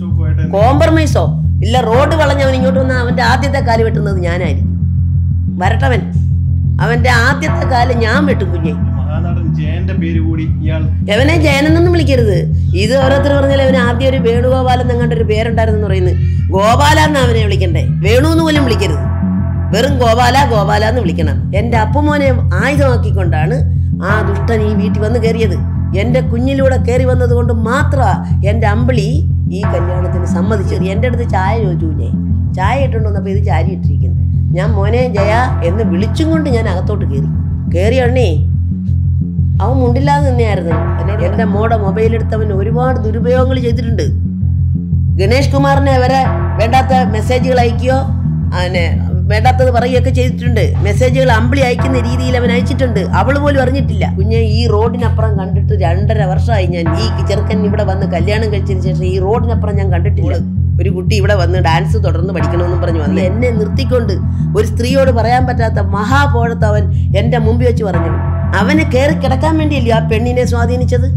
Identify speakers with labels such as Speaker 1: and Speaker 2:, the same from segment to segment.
Speaker 1: കോംപ്രമൈസോ? ഇല്ല റോഡ് വളഞ്ഞവൻ ഇങ്ങോട്ട് വന്ന അവന്റെ ആദ്യത്തെ കാൽ വെട്ടുന്നത് ഞാനായിരിക്കും. വരട്ടവൻ. അവന്റെ ആദ്യത്തെ കാൽ ഞാൻ വെട്ടും കുഞ്ഞെ. എവനെ ജയനെന്നൊന്നും വിളിക്കരുത്. ഇത് ഓരോരുത്തർ പറഞ്ഞാൽ അവന് ആദ്യം ഒരു വേണുഗോപാലൻ എന്നങ്ങാണ്ട് ഒരു പേരുണ്ടായിരുന്നു പറയുന്നത്. ഗോപാല എന്ന് അവനെ വിളിക്കണ്ടേ? വേണു എന്ന് പോലും വിളിക്കരുത്. വെറും ഗോപാല ഗോപാല എന്ന് വിളിക്കണം. എന്റെ അപ്പുമോനെ ആയുധമാക്കിക്കൊണ്ടാണ് ആ ദുഷ്ടൻ ഈ വീട്ടിൽ വന്ന് കയറിയത്. എന്റെ കുഞ്ഞിലൂടെ കയറി വന്നത് കൊണ്ട് മാത്ര എന്റെ അമ്പിളി ഈ കല്യാണത്തിന് സമ്മതിച്ചത്. എന്റെ അടുത്ത് ചായ ചോദിച്ചു ചായ ഇട്ടുകൊണ്ട് വന്നപ്പോൾ ഇത് ചാരി ഇട്ടിരിക്കുന്നു. ഞാൻ മോനെ ജയ എന്ന് വിളിച്ചും കൊണ്ട് ഞാൻ അകത്തോട്ട് കയറി കയറി അണ്ണേ. അവൻ മുണ്ടില്ലാതെ തന്നെയായിരുന്നു എന്നോട് എന്റെ മോടെ മൊബൈൽ എടുത്തവൻ ഒരുപാട് ദുരുപയോഗങ്ങൾ ചെയ്തിട്ടുണ്ട്. ഗണേഷ് കുമാറിനെ വരെ വേണ്ടാത്ത മെസ്സേജുകൾ അയക്കുകയോ അവനെ വേണ്ടാത്തത് പറയുകയൊക്കെ ചെയ്തിട്ടുണ്ട്. മെസ്സേജുകൾ അമ്പിളി അയക്കുന്ന രീതിയിൽ അവൻ അയച്ചിട്ടുണ്ട്. അവൾ പോലും അറിഞ്ഞിട്ടില്ല. കുഞ്ഞെ ഈ റോഡിനപ്പുറം കണ്ടിട്ട് രണ്ടര വർഷമായി ഞാൻ ഈ ചെറുക്കൻ ഇവിടെ വന്ന് കല്യാണം കഴിച്ചതിന് ശേഷം ഈ റോഡിനപ്പുറം ഞാൻ കണ്ടിട്ടില്ല. ഒരു കുട്ടി ഇവിടെ വന്ന് ഡാൻസ് തുടർന്ന് പഠിക്കണമെന്നും പറഞ്ഞു വന്ന് എന്നെ നിർത്തിക്കൊണ്ട് ഒരു സ്ത്രീയോട് പറയാൻ പറ്റാത്ത മഹാപോഴത്ത് അവൻ എന്റെ മുമ്പിൽ വെച്ച് പറഞ്ഞു അവനെ കയറി കിടക്കാൻ വേണ്ടിയല്ലേ ആ പെണ്ണിനെ സ്വാധീനിച്ചത്?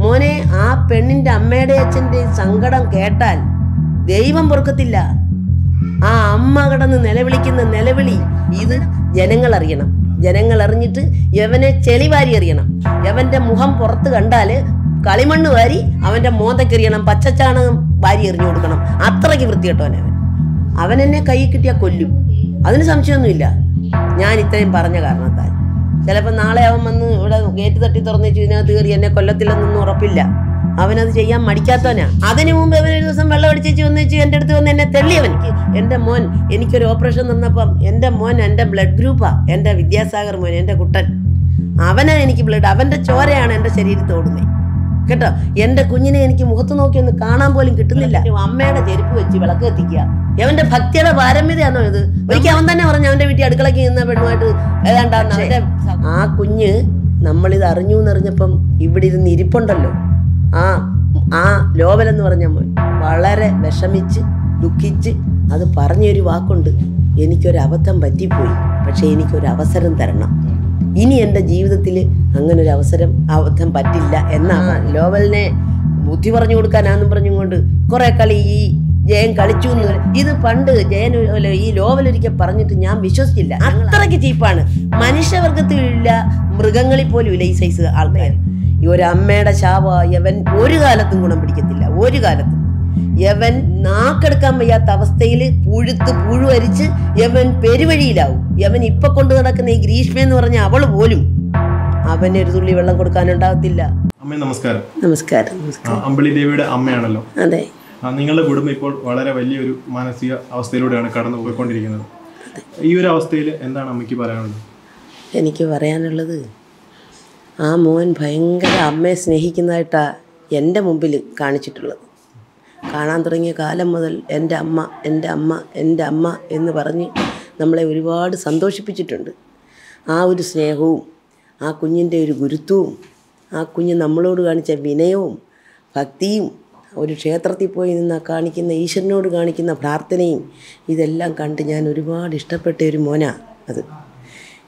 Speaker 1: മോനെ ആ പെണ്ണിന്റെ അമ്മയുടെ അച്ഛന്റെ സങ്കടം കേട്ടാൽ ദൈവം പൊറുക്കത്തില്ല. ആ അമ്മ കിടന്ന് നിലവിളിക്കുന്ന നിലവിളി ഇത് ജനങ്ങൾ അറിയണം. ജനങ്ങൾ അറിഞ്ഞിട്ട് യവനെ ചെളിവാരി അറിയണം യവന്റെ മുഖം പുറത്ത് കണ്ടാൽ കളിമണ്ണ് വാരി അവന്റെ മോന്തക്കെറിയണം പച്ചച്ചാണകം വാരി എറിഞ്ഞു കൊടുക്കണം. അത്രയ്ക്ക് വൃത്തികെട്ടവൻ അവൻ. അവൻ എന്നെ കൈ കിട്ടിയാൽ കൊല്ലും. അതിന് സംശയമൊന്നുമില്ല. ഞാൻ ഇത്രയും പറഞ്ഞ കാരണത്താൽ. ചിലപ്പോൾ നാളെ അവൻ വന്ന് ഇവിടെ ഗേറ്റ് തട്ടി തുറന്നു വെച്ച് ഇതിനകത്ത് കയറി എന്നെ കൊല്ലത്തില്ലെന്നൊന്നും ഉറപ്പില്ല. അവനത് ചെയ്യാൻ മടിക്കാത്തവനാ. അതിനു മുമ്പ് അവൻ ഒരു ദിവസം വെള്ളം അടിച്ചേച്ച് വന്ന് വെച്ച് എന്റെ അടുത്ത് വന്ന് എന്നെ തെള്ളിയവൻ എന്റെ മോൻ എനിക്കൊരു ഓപ്പറേഷൻ തന്നപ്പം എന്റെ മോൻ എന്റെ ബ്ലഡ് ഗ്രൂപ്പാണ് എന്റെ വിദ്യാസാഗർ മോൻ എന്റെ കുട്ടൻ. അവനാ എനിക്ക് ബ്ലഡ് അവന്റെ ചോരയാണ് എന്റെ ശരീരത്ത് ഓടുന്നത്. കേട്ടോ? എന്റെ കുഞ്ഞിനെ എനിക്ക് മുഖത്ത് നോക്കി ഒന്ന് കാണാൻ പോലും കിട്ടുന്നില്ല. അമ്മയുടെ ചെരുപ്പ് വെച്ച് വിളക്ക് കത്തിക്കുക. അവന്റെ ഭക്തിയുടെ പാരമ്യതയാണോ ഇത്? ഒരിക്കൽ അവൻ തന്നെ പറഞ്ഞു അവന്റെ വീട്ടിൽ അടുക്കളയ്ക്ക് നിന്ന പെണ്ണുമായിട്ട് ഏതാണ്ടാ അവന്റെ ആ കുഞ്ഞ് നമ്മളിത് അറിഞ്ഞു എന്നറിഞ്ഞപ്പം ഇവിടെ ഇരുന്ന് ഇരിപ്പുണ്ടല്ലോ. ആ ആ ലോവൽ എന്ന് പറഞ്ഞ മോൻ. വളരെ വിഷമിച്ച് ദുഃഖിച്ച് അത് പറഞ്ഞൊരു വാക്കുണ്ട്. എനിക്കൊരു അബദ്ധം പറ്റിപ്പോയി. പക്ഷെ എനിക്കൊരു അവസരം തരണം. ഇനി എന്റെ ജീവിതത്തിൽ അങ്ങനെ ഒരു അവസരം അബദ്ധം പറ്റില്ല എന്നാണ്. ലോവലിനെ ബുദ്ധി പറഞ്ഞു കൊടുക്കാനാന്നും പറഞ്ഞുകൊണ്ട് കുറെ കളി ഈ ജയൻ കളിച്ചു എന്ന് ഇത് പണ്ട് ജയൻ ഈ ലോവൽ ഈ ലോവലൊരിക്കൽ പറഞ്ഞിട്ട് ഞാൻ വിശ്വസിച്ചില്ല. അത്രയ്ക്ക് ചീപ്പാണ്. മനുഷ്യവർഗത്തിലില്ല മൃഗങ്ങളിൽ പോലും ഇല്ല ഈ സൈസ് ആൾക്കാർ ഈ ഒരു അമ്മയുടെ ശാപ യവൻ ഒരു കാലത്തും ഗുണം പിടിക്കത്തില്ല. ഒരു കാലത്തും. യവൻ നാക്കെടുക്കാൻ വയ്യാത്ത അവസ്ഥയിൽ പുഴുത്ത് പുഴുവരിച്ച് യവൻ പെരുവഴിയിലാവും. യവൻ ഇപ്പൊ കൊണ്ടു നടക്കുന്ന ഈ ഗ്രീഷ്മ എന്ന് പറഞ്ഞ അവൾ പോലും അവന് ഒരു തുള്ളി വെള്ളം കൊടുക്കാനുണ്ടാകത്തില്ല.
Speaker 2: അമ്മ നമസ്കാരം.
Speaker 1: നമസ്കാരം
Speaker 2: അമ്പിളി ദേവിയുടെ അമ്മയാണല്ലോ.
Speaker 1: അതെ.
Speaker 2: നിങ്ങളുടെ കുടുംബം ഇപ്പോൾ വളരെ വലിയൊരു മാനസിക അവസ്ഥയിലൂടെയാണ് കടന്നു പോയിക്കൊണ്ടിരിക്കുന്നത് ഈ ഒരു അവസ്ഥയിൽ എന്താണ് അമ്മയ്ക്ക് പറയാനുള്ളത്?
Speaker 1: എനിക്ക് പറയാനുള്ളത് ആ മോൻ ഭയങ്കര അമ്മയെ സ്നേഹിക്കുന്നതായിട്ടാണ് എന്റെ മുമ്പിൽ കാണിച്ചിട്ടുള്ളത്. കാണാൻ തുടങ്ങിയ കാലം മുതൽ എന്റെ അമ്മ എന്റെ അമ്മ എന്റെ അമ്മ എന്ന് പറഞ്ഞ് നമ്മളെ ഒരുപാട് സന്തോഷിപ്പിച്ചിട്ടുണ്ട്. ആ ഒരു സ്നേഹവും ആ കുഞ്ഞിന്റെ ഒരു ഗുരുത്വവും ആ കുഞ്ഞ് നമ്മളോട് കാണിച്ച വിനയവും ഭക്തിയും ഒരു ക്ഷേത്രത്തിൽ പോയി നിന്ന് കാണിക്കുന്ന ഈശ്വരനോട് കാണിക്കുന്ന പ്രാർത്ഥനയും ഇതെല്ലാം കണ്ട് ഞാൻ ഒരുപാട് ഇഷ്ടപ്പെട്ട ഒരു മോനാണ് അത്.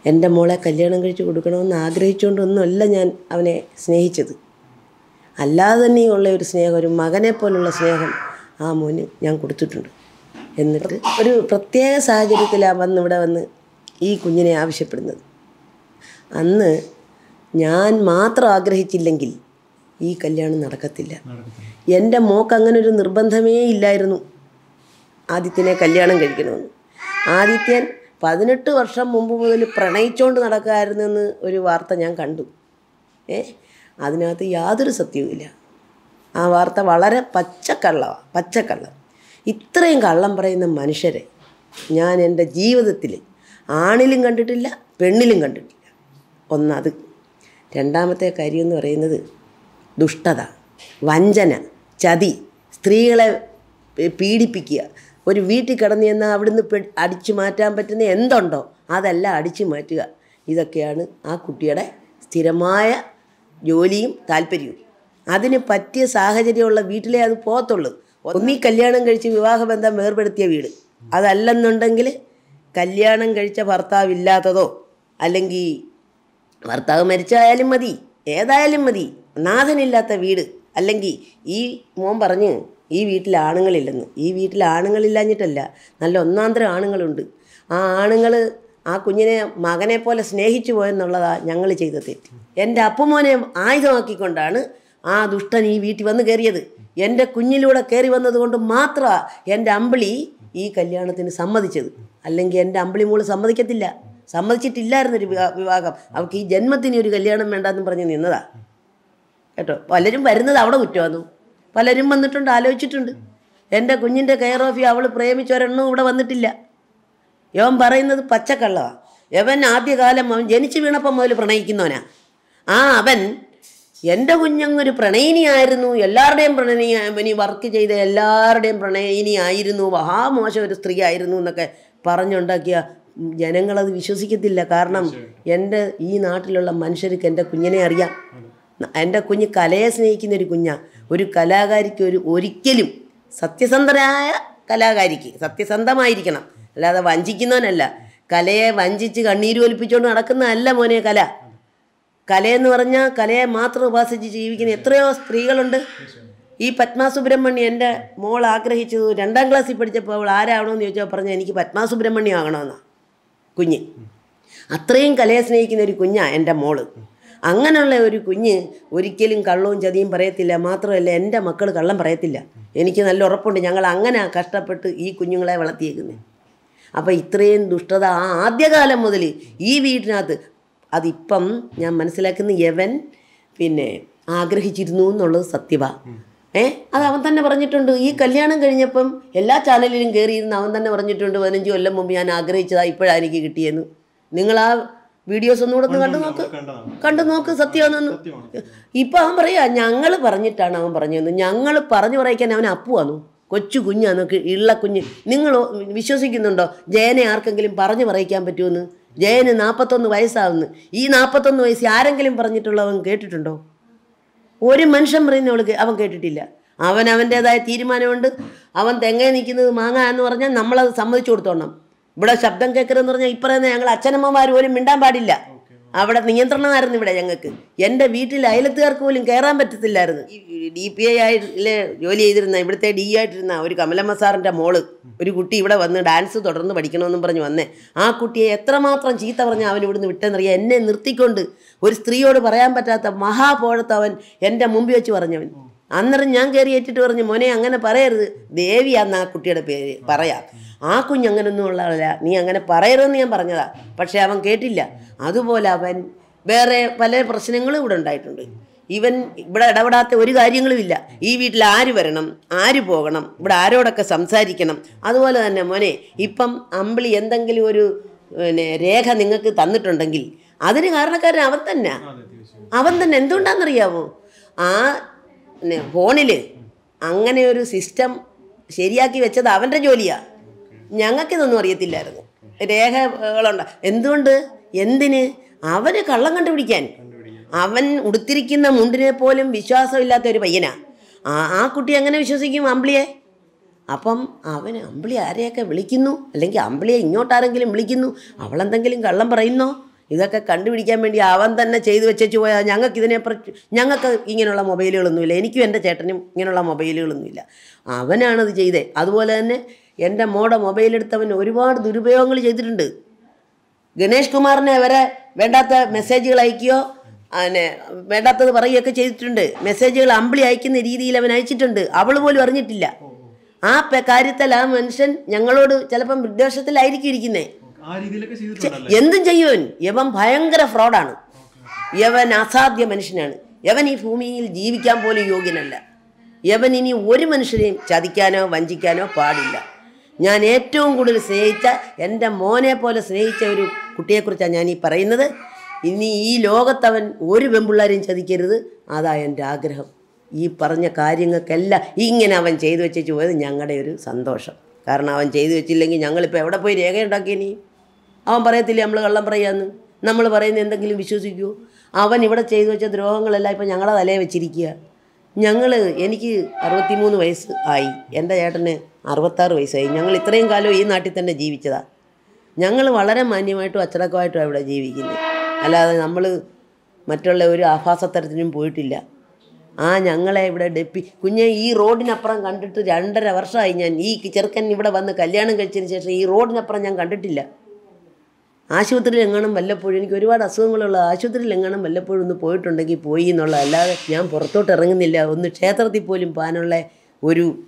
Speaker 1: എന്റെ മോളെ കല്യാണം കഴിച്ച് കൊടുക്കണമെന്ന് ആഗ്രഹിച്ചുകൊണ്ടൊന്നുമല്ല ഞാൻ അവനെ സ്നേഹിച്ചത്. അല്ലാതെ തന്നെയുള്ള ഒരു സ്നേഹം ഒരു മകനെ പോലുള്ള സ്നേഹം ആ മോന് ഞാൻ കൊടുത്തിട്ടുണ്ട്. എന്നിട്ട് ഒരു പ്രത്യേക സാഹചര്യത്തിലാണ് വന്ന് ഇവിടെ വന്ന് ഈ കുഞ്ഞിനെ ആവശ്യപ്പെടുന്നത്. അന്ന് ഞാൻ മാത്രം ആഗ്രഹിച്ചില്ലെങ്കിൽ ഈ കല്യാണം നടക്കത്തില്ല. എന്റെ മോക്ക് അങ്ങനെ ഒരു നിർബന്ധമേ ഇല്ലായിരുന്നു ആദിത്യനെ കല്യാണം കഴിക്കണമെന്ന്. ആദിത്യൻ പതിനെട്ട് വർഷം മുമ്പ് മുതൽ പ്രണയിച്ചുകൊണ്ട് നടക്കാമായിരുന്നെന്ന് ഒരു വാർത്ത ഞാൻ കണ്ടു. ഏ? അതിനകത്ത് യാതൊരു സത്യവുമില്ല ആ വാർത്ത വളരെ പച്ചക്കള്ളമാണ് പച്ചക്കള്ളം ഇത്രയും കള്ളം പറയുന്ന മനുഷ്യരെ ഞാൻ എന്റെ ജീവിതത്തിൽ ആണിലും കണ്ടിട്ടില്ല പെണ്ണിലും കണ്ടിട്ടില്ല. ഒന്നത് രണ്ടാമത്തെ കാര്യം എന്ന് പറയുന്നത് ദുഷ്ടത വഞ്ചന ചതി സ്ത്രീകളെ പീഡിപ്പിക്കുക ഒരു വീട്ടിൽ കിടന്നു ചെന്നാൽ അവിടുന്ന് പെ അടിച്ചു മാറ്റാൻ പറ്റുന്ന എന്തുണ്ടോ അതെല്ലാം അടിച്ചു മാറ്റുക. ഇതൊക്കെയാണ് ആ കുട്ടിയുടെ സ്ഥിരമായ ജോലിയും താല്പര്യവും. അതിന് പറ്റിയ സാഹചര്യമുള്ള വീട്ടിലേ അത് പോകത്തുള്ളൂ. ഒന്നീ കല്യാണം കഴിച്ച് വിവാഹബന്ധം വേർപെടുത്തിയ വീട്. അതല്ലെന്നുണ്ടെങ്കിൽ കല്യാണം കഴിച്ച ഭർത്താവില്ലാത്തതോ അല്ലെങ്കിൽ ഭർത്താവ് മരിച്ചായാലും മതി ഏതായാലും മതി നാഥനില്ലാത്ത വീട്. അല്ലെങ്കിൽ ഈ മോൻ പറഞ്ഞ് ഈ വീട്ടിൽ ആണുങ്ങളില്ലെന്ന്. ഈ വീട്ടിൽ ആണുങ്ങളില്ലാഞ്ഞിട്ടല്ല നല്ല ഒന്നാന്തരം ആണുങ്ങളുണ്ട്. ആ ആണുങ്ങൾ ആ കുഞ്ഞിനെ മകനെ പോലെ സ്നേഹിച്ചു പോയെന്നുള്ളതാണ് ഞങ്ങൾ ചെയ്ത തെറ്റ്. എന്റെ അപ്പുമോനെ ആയുധമാക്കിക്കൊണ്ടാണ് ആ ദുഷ്ടൻ ഈ വീട്ടിൽ വന്ന് കയറിയത്. എന്റെ കുഞ്ഞിലൂടെ കയറി വന്നതുകൊണ്ട് മാത്രമാണ് എന്റെ അമ്പിളി ഈ കല്യാണത്തിന് സമ്മതിച്ചത്. അല്ലെങ്കിൽ എന്റെ അമ്പിളി മോൾ സമ്മതിക്കത്തില്ല. സമ്മതിച്ചിട്ടില്ലായിരുന്നൊരു വിവാ- വിവാഹം. അവൾക്ക് ഈ ജന്മത്തിന് ഒരു കല്യാണം വേണ്ടെന്ന് പറഞ്ഞ് നിന്നതാ. കേട്ടോ? പലരും വരുന്നത് അവിടെ കുറ്റമാന്നു. പലരും വന്നിട്ടുണ്ട് ആലോചിച്ചിട്ടുണ്ട്. എന്റെ കുഞ്ഞിന്റെ കെയർ ഓഫി അവൾ പ്രേമിച്ചൊരെണ്ണവും ഇവിടെ വന്നിട്ടില്ല. യവൻ പറയുന്നത് പച്ചക്കള്ളവാ. യവൻ ആദ്യകാലം അവൻ ജനിച്ചു വീണപ്പം മുതൽ പ്രണയിക്കുന്നവനാ. ആ അവൻ എന്റെ കുഞ്ഞങ്ങൊരു പ്രണയിനിയായിരുന്നു എല്ലാവരുടെയും പ്രണയിനി വർക്ക് ചെയ്ത എല്ലാവരുടെയും പ്രണയിനിയായിരുന്നു മഹാമോശം ഒരു സ്ത്രീ ആയിരുന്നു എന്നൊക്കെ പറഞ്ഞുണ്ടാക്കിയ ജനങ്ങളത് വിശ്വസിക്കത്തില്ല. കാരണം എന്റെ ഈ നാട്ടിലുള്ള മനുഷ്യർക്ക് എന്റെ കുഞ്ഞിനെ അറിയാം. എന്റെ കുഞ്ഞ് കലയെ സ്നേഹിക്കുന്ന ഒരു കുഞ്ഞാ. ഒരു കലാകാരിക്ക് ഒരു ഒരിക്കലും സത്യസന്ധനായ കലാകാരിക്ക് സത്യസന്ധമായിരിക്കണം. അല്ലാതെ വഞ്ചിക്കുന്നവനല്ല. കലയെ വഞ്ചിച്ച് കണ്ണീര് ഒലിപ്പിച്ചുകൊണ്ട് നടക്കുന്നതല്ല മോനെ കല. കലയെന്ന് പറഞ്ഞാൽ കലയെ മാത്രം ഉപാസിച്ച് ജീവിക്കുന്ന എത്രയോ സ്ത്രീകളുണ്ട്. ഈ പത്മ സുബ്രഹ്മണ്യം എന്റെ മോൾ ആഗ്രഹിച്ചത് രണ്ടാം ക്ലാസ്സിൽ പഠിച്ചപ്പോൾ അവൾ ആരാവണമെന്ന് ചോദിച്ചാൽ പറഞ്ഞാൽ എനിക്ക് പത്മാസുബ്രഹ്മണ്യം ആകണമെന്നാണ് കുഞ്ഞ്. അത്രയും കലയെ സ്നേഹിക്കുന്ന ഒരു കുഞ്ഞാണ് എന്റെ മോൾ. അങ്ങനെയുള്ള ഒരു കുഞ്ഞ് ഒരിക്കലും കള്ളവും ചതിയും പറയത്തില്ല. മാത്രമല്ല എന്റെ മക്കൾ കള്ളം പറയത്തില്ല. എനിക്ക് നല്ല ഉറപ്പുണ്ട്. ഞങ്ങൾ അങ്ങനെ കഷ്ടപ്പെട്ട് ഈ കുഞ്ഞുങ്ങളെ വളർത്തിയേക്കുന്നത് അപ്പോൾ ഇത്രയും ദുഷ്ടത ആ ആദ്യകാലം മുതൽ ഈ വീട്ടിനകത്ത് അതിപ്പം ഞാൻ മനസ്സിലാക്കുന്ന യവൻ പിന്നെ ആഗ്രഹിച്ചിരുന്നു എന്നുള്ളത് സത്യവ. ഏ? അത് അവൻ തന്നെ പറഞ്ഞിട്ടുണ്ട്. ഈ കല്യാണം കഴിഞ്ഞപ്പം എല്ലാ ചാനലിലും കയറിയിരുന്ന് അവൻ തന്നെ പറഞ്ഞിട്ടുണ്ട് പതിനഞ്ച് കൊല്ലം മുമ്പ് ഞാൻ ആഗ്രഹിച്ചതാ ഇപ്പോഴാണ് എനിക്ക് കിട്ടിയെന്ന്. നിങ്ങളാ വീഡിയോസ് ഒന്നുകൂടെ ഒന്ന് കണ്ടു നോക്ക്. കണ്ടു നോക്ക് സത്യമാണെന്ന്. ഇപ്പൊ അവൻ പറയാ ഞങ്ങൾ പറഞ്ഞിട്ടാണ് അവൻ പറഞ്ഞതെന്ന് ഞങ്ങൾ പറഞ്ഞു പറയിക്കാൻ അവൻ അപ്പുവാന്നു? കൊച്ചു കുഞ്ഞാന്ന്? ഇള്ള കുഞ്ഞ്. നിങ്ങൾ വിശ്വസിക്കുന്നുണ്ടോ? ജയനെ ആർക്കെങ്കിലും പറഞ്ഞു പറയിക്കാൻ പറ്റുമെന്ന്? ജയന് നാൽപ്പത്തൊന്ന് വയസ്സാവുന്നു. ഈ നാൽപ്പത്തൊന്ന് വയസ്സ് ആരെങ്കിലും പറഞ്ഞിട്ടുള്ളവൻ കേട്ടിട്ടുണ്ടോ? ഒരു മനുഷ്യൻ പറയുന്നവൾക്ക് അവൻ കേട്ടിട്ടില്ല. അവൻ അവന്റേതായ തീരുമാനമുണ്ട്. അവൻ തെങ്ങ നിൽക്കുന്നത് മാങ്ങ എന്ന് പറഞ്ഞാൽ നമ്മളത് സമ്മതിച്ചു കൊടുത്തോണം. ഇവിടെ ശബ്ദം കേൾക്കരുതെന്ന് പറഞ്ഞാൽ ഇപ്പറയുന്ന ഞങ്ങൾ അച്ഛനമ്മമാർ പോലും മിണ്ടാൻ പാടില്ല. അവിടെ നിയന്ത്രണമായിരുന്നു ഇവിടെ ഞങ്ങൾക്ക്. എന്റെ വീട്ടിൽ അയലത്തുകാർക്ക് പോലും കയറാൻ പറ്റത്തില്ലായിരുന്നു. ഡി പി ഐ ആയില്ലേ ജോലി ചെയ്തിരുന്ന ഇവിടുത്തെ ഡി ആയിട്ടിരുന്ന ഒരു കമലമ്മ സാറിന്റെ മോൾ ഒരു കുട്ടി ഇവിടെ വന്ന് ഡാൻസ് തുടർന്ന് പഠിക്കണമെന്നും പറഞ്ഞ് വന്നേ. ആ കുട്ടിയെ എത്രമാത്രം ചീത്ത പറഞ്ഞ് അവൻ ഇവിടുന്ന് വിട്ടെന്നറിയാം? എന്നെ നിർത്തിക്കൊണ്ട് ഒരു സ്ത്രീയോട് പറയാൻ പറ്റാത്ത മഹാപോഴത്ത് അവൻ എന്റെ മുമ്പിൽ വെച്ച് പറഞ്ഞവൻ. അന്നേരം ഞാൻ കയറി ഏറ്റിട്ട് പറഞ്ഞു മോനെ അങ്ങനെ പറയരുത്. ദേവിയാന്ന് ആ കുട്ടിയുടെ പേര് പറയാം. ആ കുഞ്ഞ് അങ്ങനൊന്നും ഉള്ളതല്ല നീ അങ്ങനെ പറയരുതെന്ന് ഞാൻ പറഞ്ഞതാ. പക്ഷെ അവൻ കേട്ടില്ല. അതുപോലെ അവൻ വേറെ പല പ്രശ്നങ്ങളും ഇവിടെ ഉണ്ടായിട്ടുണ്ട്. ഇവൻ ഇവിടെ ഇടപെടാത്ത ഒരു കാര്യങ്ങളുമില്ല ഈ വീട്ടിൽ ആര് വരണം ആര് പോകണം ഇവിടെ ആരോടൊക്കെ സംസാരിക്കണം. അതുപോലെ തന്നെ മോനെ ഇപ്പം അമ്പിളി എന്തെങ്കിലും ഒരു പിന്നെ രേഖ നിങ്ങൾക്ക് തന്നിട്ടുണ്ടെങ്കിൽ അതിന് കാരണക്കാരൻ അവൻ തന്നെ. അവൻ തന്നെ. എന്തുകൊണ്ടാണെന്നറിയാമോ ആ ഫോണിൽ അങ്ങനെ ഒരു സിസ്റ്റം ശരിയാക്കി വെച്ചത് അവന്റെ ജോലിയാണ് ഞങ്ങൾക്കിതൊന്നും അറിയത്തില്ലായിരുന്നു. രേഖകളുണ്ട്. എന്തുകൊണ്ട്? എന്തിന്? അവന് കള്ളം കണ്ടുപിടിക്കാൻ. അവൻ ഉടുത്തിരിക്കുന്ന മുണ്ടിനെ പോലും വിശ്വാസമില്ലാത്ത ഒരു പയ്യനാ. ആ ആ കുട്ടി എങ്ങനെ വിശ്വസിക്കും അമ്പിളിയെ? അപ്പം അവൻ അമ്പിളി ആരെയൊക്കെ വിളിക്കുന്നു? അല്ലെങ്കിൽ അമ്പിളിയെ ഇങ്ങോട്ടാരെങ്കിലും വിളിക്കുന്നു? അവളെന്തെങ്കിലും കള്ളം പറയുന്നോ? ഇതൊക്കെ കണ്ടുപിടിക്കാൻ വേണ്ടി അവൻ തന്നെ ചെയ്തു വെച്ചു പോയാൽ ഞങ്ങൾക്ക് ഇതിനെ ഞങ്ങൾക്ക് ഇങ്ങനെയുള്ള മൊബൈലുകളൊന്നുമില്ല. എനിക്കും എന്റെ ചേട്ടനും ഇങ്ങനെയുള്ള മൊബൈലുകളൊന്നുമില്ല. അവനാണത് ചെയ്തേ. അതുപോലെ തന്നെ എന്റെ മോടെ മൊബൈലെടുത്തവൻ ഒരുപാട് ദുരുപയോഗങ്ങൾ ചെയ്തിട്ടുണ്ട്. ഗണേഷ് കുമാറിനെ വരെ വേണ്ടാത്ത മെസ്സേജുകൾ അയക്കുകയോ പിന്നെ വേണ്ടാത്തത് പറയുകയൊക്കെ ചെയ്തിട്ടുണ്ട്. മെസ്സേജുകൾ അമ്പിളി അയക്കുന്ന രീതിയിൽ അവൻ അയച്ചിട്ടുണ്ട്. അവൾ പോലും അറിഞ്ഞിട്ടില്ല. ആ കാര്യത്തിൽ ആ മനുഷ്യൻ ഞങ്ങളോട് ചിലപ്പം വിദ്വേഷത്തിലായിരിക്കും ഇരിക്കുന്നേ എന്തും ചെയ്യുവൻ. യവൻ ഭയങ്കര ഫ്രോഡാണ്. യവൻ അസാധ്യ മനുഷ്യനാണ്. യവൻ ഈ ഭൂമിയിൽ ജീവിക്കാൻ പോലും യോഗ്യനല്ല. യവൻ ഇനി ഒരു മനുഷ്യരെയും ചതിക്കാനോ വഞ്ചിക്കാനോ പാടില്ല. ഞാൻ ഏറ്റവും കൂടുതൽ സ്നേഹിച്ച എന്റെ മോനെ പോലെ സ്നേഹിച്ച ഒരു കുട്ടിയെക്കുറിച്ചാണ് ഞാൻ ഈ പറയുന്നത്. ഇനി ഈ ലോകത്തവൻ ഒരു പെമ്പിള്ളാരെയും ചതിക്കരുത്. അതാ എന്റെ ആഗ്രഹം. ഈ പറഞ്ഞ കാര്യങ്ങൾക്കെല്ലാം ഇങ്ങനെ അവൻ ചെയ്തു വെച്ചു പോയത് ഞങ്ങളുടെ ഒരു സന്തോഷം. കാരണം അവൻ ചെയ്തു വെച്ചില്ലെങ്കിൽ ഞങ്ങളിപ്പോൾ എവിടെ പോയി രേഖയുണ്ടാക്കിയനി അവൻ പറയത്തില്ലേ നമ്മൾ കള്ളം പറയാന്ന്? നമ്മൾ പറയുന്ന എന്തെങ്കിലും വിശ്വസിക്കുമോ അവൻ ഇവിടെ ചെയ്തു വെച്ച ദ്രോഹങ്ങളെല്ലാം ഇപ്പം ഞങ്ങളെ തലയെ വെച്ചിരിക്കുക. ഞങ്ങൾ എനിക്ക് അറുപത്തിമൂന്ന് വയസ്സ് ആയി. എന്റെ ചേട്ടന് അറുപത്താറ് വയസ്സായി. ഞങ്ങൾ ഇത്രയും കാലം ഈ നാട്ടിൽ തന്നെ ജീവിച്ചതാണ് ഞങ്ങൾ വളരെ മാന്യമായിട്ടും അച്ചടക്കമായിട്ടും ഇവിടെ ജീവിക്കുന്നത് അല്ലാതെ നമ്മൾ മറ്റുള്ള ഒരു ആഭാസത്തരത്തിനും പോയിട്ടില്ല. ആ ഞങ്ങളെ ഇവിടെ ഡെപ്പി കുഞ്ഞെ ഈ റോഡിനപ്പുറം കണ്ടിട്ട് രണ്ടര വർഷമായി ഞാൻ ഈ ചെറുക്കൻ ഇവിടെ വന്ന് കല്യാണം കഴിച്ചതിന് ശേഷം ഈ റോഡിനപ്പുറം ഞാൻ കണ്ടിട്ടില്ല. ആശുപത്രിയിൽ എങ്ങാനും വല്ലപ്പോഴും എനിക്ക് ഒരുപാട് അസുഖങ്ങളുള്ള ആശുപത്രിയിൽ എങ്ങാനും വല്ലപ്പോഴും ഒന്ന് പോയിട്ടുണ്ടെങ്കിൽ പോയി എന്നുള്ള അല്ലാതെ ഞാൻ പുറത്തോട്ട് ഇറങ്ങുന്നില്ല. ഒന്ന് ക്ഷേത്രത്തിൽ പോലും പോകാനുള്ള ഒരു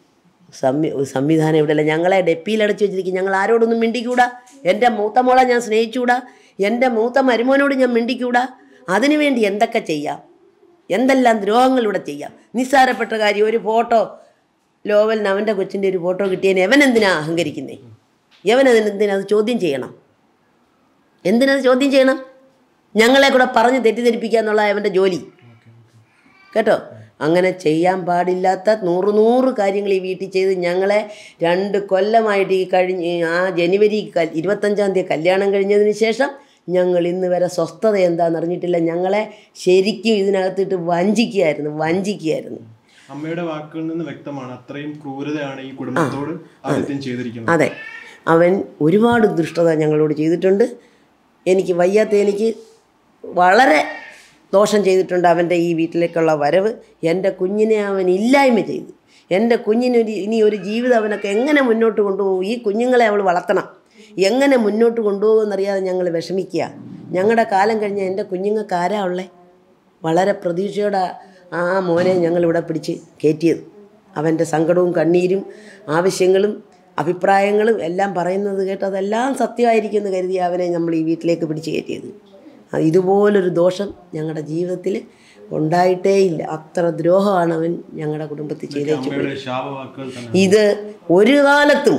Speaker 1: സംവി സംവിധാനം ഇവിടെ ഇല്ല. ഞങ്ങളെ ഡെപ്പിയിൽ അടച്ചു വെച്ചിരിക്കും. ഞങ്ങൾ ആരോടൊന്നും മിണ്ടിക്കൂടാ. എന്റെ മൂത്ത മോളെ ഞാൻ സ്നേഹിച്ചുകൂടാ എന്റെ മൂത്ത മരുമോനോട് ഞാൻ മിണ്ടിക്കൂടാ. അതിനുവേണ്ടി എന്തൊക്കെ ചെയ്യാം? എന്തെല്ലാം ദ്രോഹങ്ങൾ ഇവിടെ ചെയ്യാം? നിസ്സാരപ്പെട്ട കാര്യം ഒരു ഫോട്ടോ. ലോവലിന് അവന്റെ കൊച്ചിന്റെ ഒരു ഫോട്ടോ കിട്ടിയതിന് എവൻ എന്തിനാ അഹങ്കരിക്കുന്നേ? എവൻ അതിനെന്തിനാ അത് ചോദ്യം ചെയ്യണം? എന്തിനത് ചോദ്യം ചെയ്യണം? ഞങ്ങളെ കൂടെ പറഞ്ഞ് തെറ്റിദ്ധരിപ്പിക്കുക എന്നുള്ള അവന്റെ ജോലി. കേട്ടോ? അങ്ങനെ ചെയ്യാൻ പാടില്ലാത്ത നൂറ് നൂറ് കാര്യങ്ങൾ ഈ വീട്ടിൽ ചെയ്ത് ഞങ്ങളെ രണ്ട് കൊല്ലമായിട്ട് ഈ കഴിഞ്ഞ് ആ ജനുവരി ഇരുപത്തഞ്ചാം തീയതി കല്യാണം കഴിഞ്ഞതിന് ശേഷം ഞങ്ങൾ ഇന്ന് വരെ സ്വസ്ഥത എന്താണെന്ന് അറിഞ്ഞിട്ടില്ല. ഞങ്ങളെ ശരിക്കും ഇതിനകത്തിട്ട് വഞ്ചിക്കുകയായിരുന്നു വഞ്ചിക്കുകയായിരുന്നു.
Speaker 2: അമ്മയുടെ വാക്കുകളിൽ നിന്ന് വ്യക്തമാണ്. അത്രയും ക്രൂരതയാണ് ഈ കുടുംബത്തോട് ആദ്യം ചെയ്തിരിക്കുന്നത്.
Speaker 1: അതെ. അവൻ ഒരുപാട് ദുഷ്ടത ഞങ്ങളോട് ചെയ്തിട്ടുണ്ട്. എനിക്ക് വയ്യാത്ത എനിക്ക് വളരെ ദോഷം ചെയ്തിട്ടുണ്ട് അവന്റെ ഈ വീട്ടിലേക്കുള്ള വരവ്. എന്റെ കുഞ്ഞിനെ അവൻ ഇല്ലായ്മ ചെയ്തു. എന്റെ കുഞ്ഞിനൊരു ഇനി ഒരു ജീവിതം അവനൊക്കെ എങ്ങനെ മുന്നോട്ട് കൊണ്ടുപോകും? ഈ കുഞ്ഞുങ്ങളെ അവൾ വളർത്തണം. എങ്ങനെ മുന്നോട്ട് കൊണ്ടുപോകുമെന്നറിയാതെ ഞങ്ങൾ വിഷമിക്കുക. ഞങ്ങളുടെ കാലം കഴിഞ്ഞ എന്റെ കുഞ്ഞുങ്ങൾക്ക് ആരാ ഉള്ളേ? വളരെ പ്രതീക്ഷയോടെ ആ മോനെ ഞങ്ങളിവിടെ പിടിച്ച് കയറ്റിയത്. അവന്റെ സങ്കടവും കണ്ണീരും ആവശ്യങ്ങളും അഭിപ്രായങ്ങളും എല്ലാം പറയുന്നത് കേട്ട് അതെല്ലാം സത്യമായിരിക്കും എന്ന് കരുതി അവനെ നമ്മൾ ഈ വീട്ടിലേക്ക് പിടിച്ച് കയറ്റിയത്. ഇതുപോലൊരു ദോഷം ഞങ്ങളുടെ ജീവിതത്തിൽ ഉണ്ടായിട്ടേ ഇല്ല അത്ര ദ്രോഹമാണ് അവൻ ഞങ്ങളുടെ കുടുംബത്തിൽ ചെയ്തേച്ചു ഇത് ഒരു കാലത്തും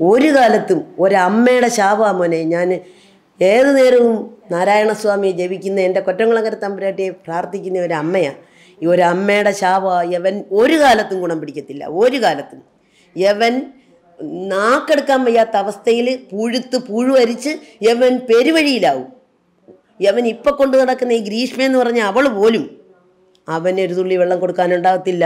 Speaker 1: ഒരു കാലത്തും ഒരമ്മയുടെ ശാപമാണ് മോനെ. ഞാൻ ഏത് നേരവും നാരായണസ്വാമിയെ ജപിക്കുന്ന എന്റെ കൊറ്റംകുളങ്കര തമ്പുരാട്ടിയെ പ്രാർത്ഥിക്കുന്ന ഒരു അമ്മയാണ് ഈ ഒരു അമ്മയുടെ ശാപ യവൻ ഒരു കാലത്തും ഗുണം പിടിക്കത്തില്ല. ഒരു കാലത്തും. യവൻ നാക്കെടുക്കാൻ വയ്യാത്ത അവസ്ഥയിൽ പുഴുത്ത് പുഴുവരിച്ച് യവൻ പെരുവഴിയിലാവും. യവൻ ഇപ്പം കൊണ്ടു നടക്കുന്ന ഈ ഗ്രീഷ്മ എന്ന് പറഞ്ഞ അവൾ പോലും അവന് ഒരു തുള്ളി വെള്ളം കൊടുക്കാനുണ്ടാകത്തില്ല.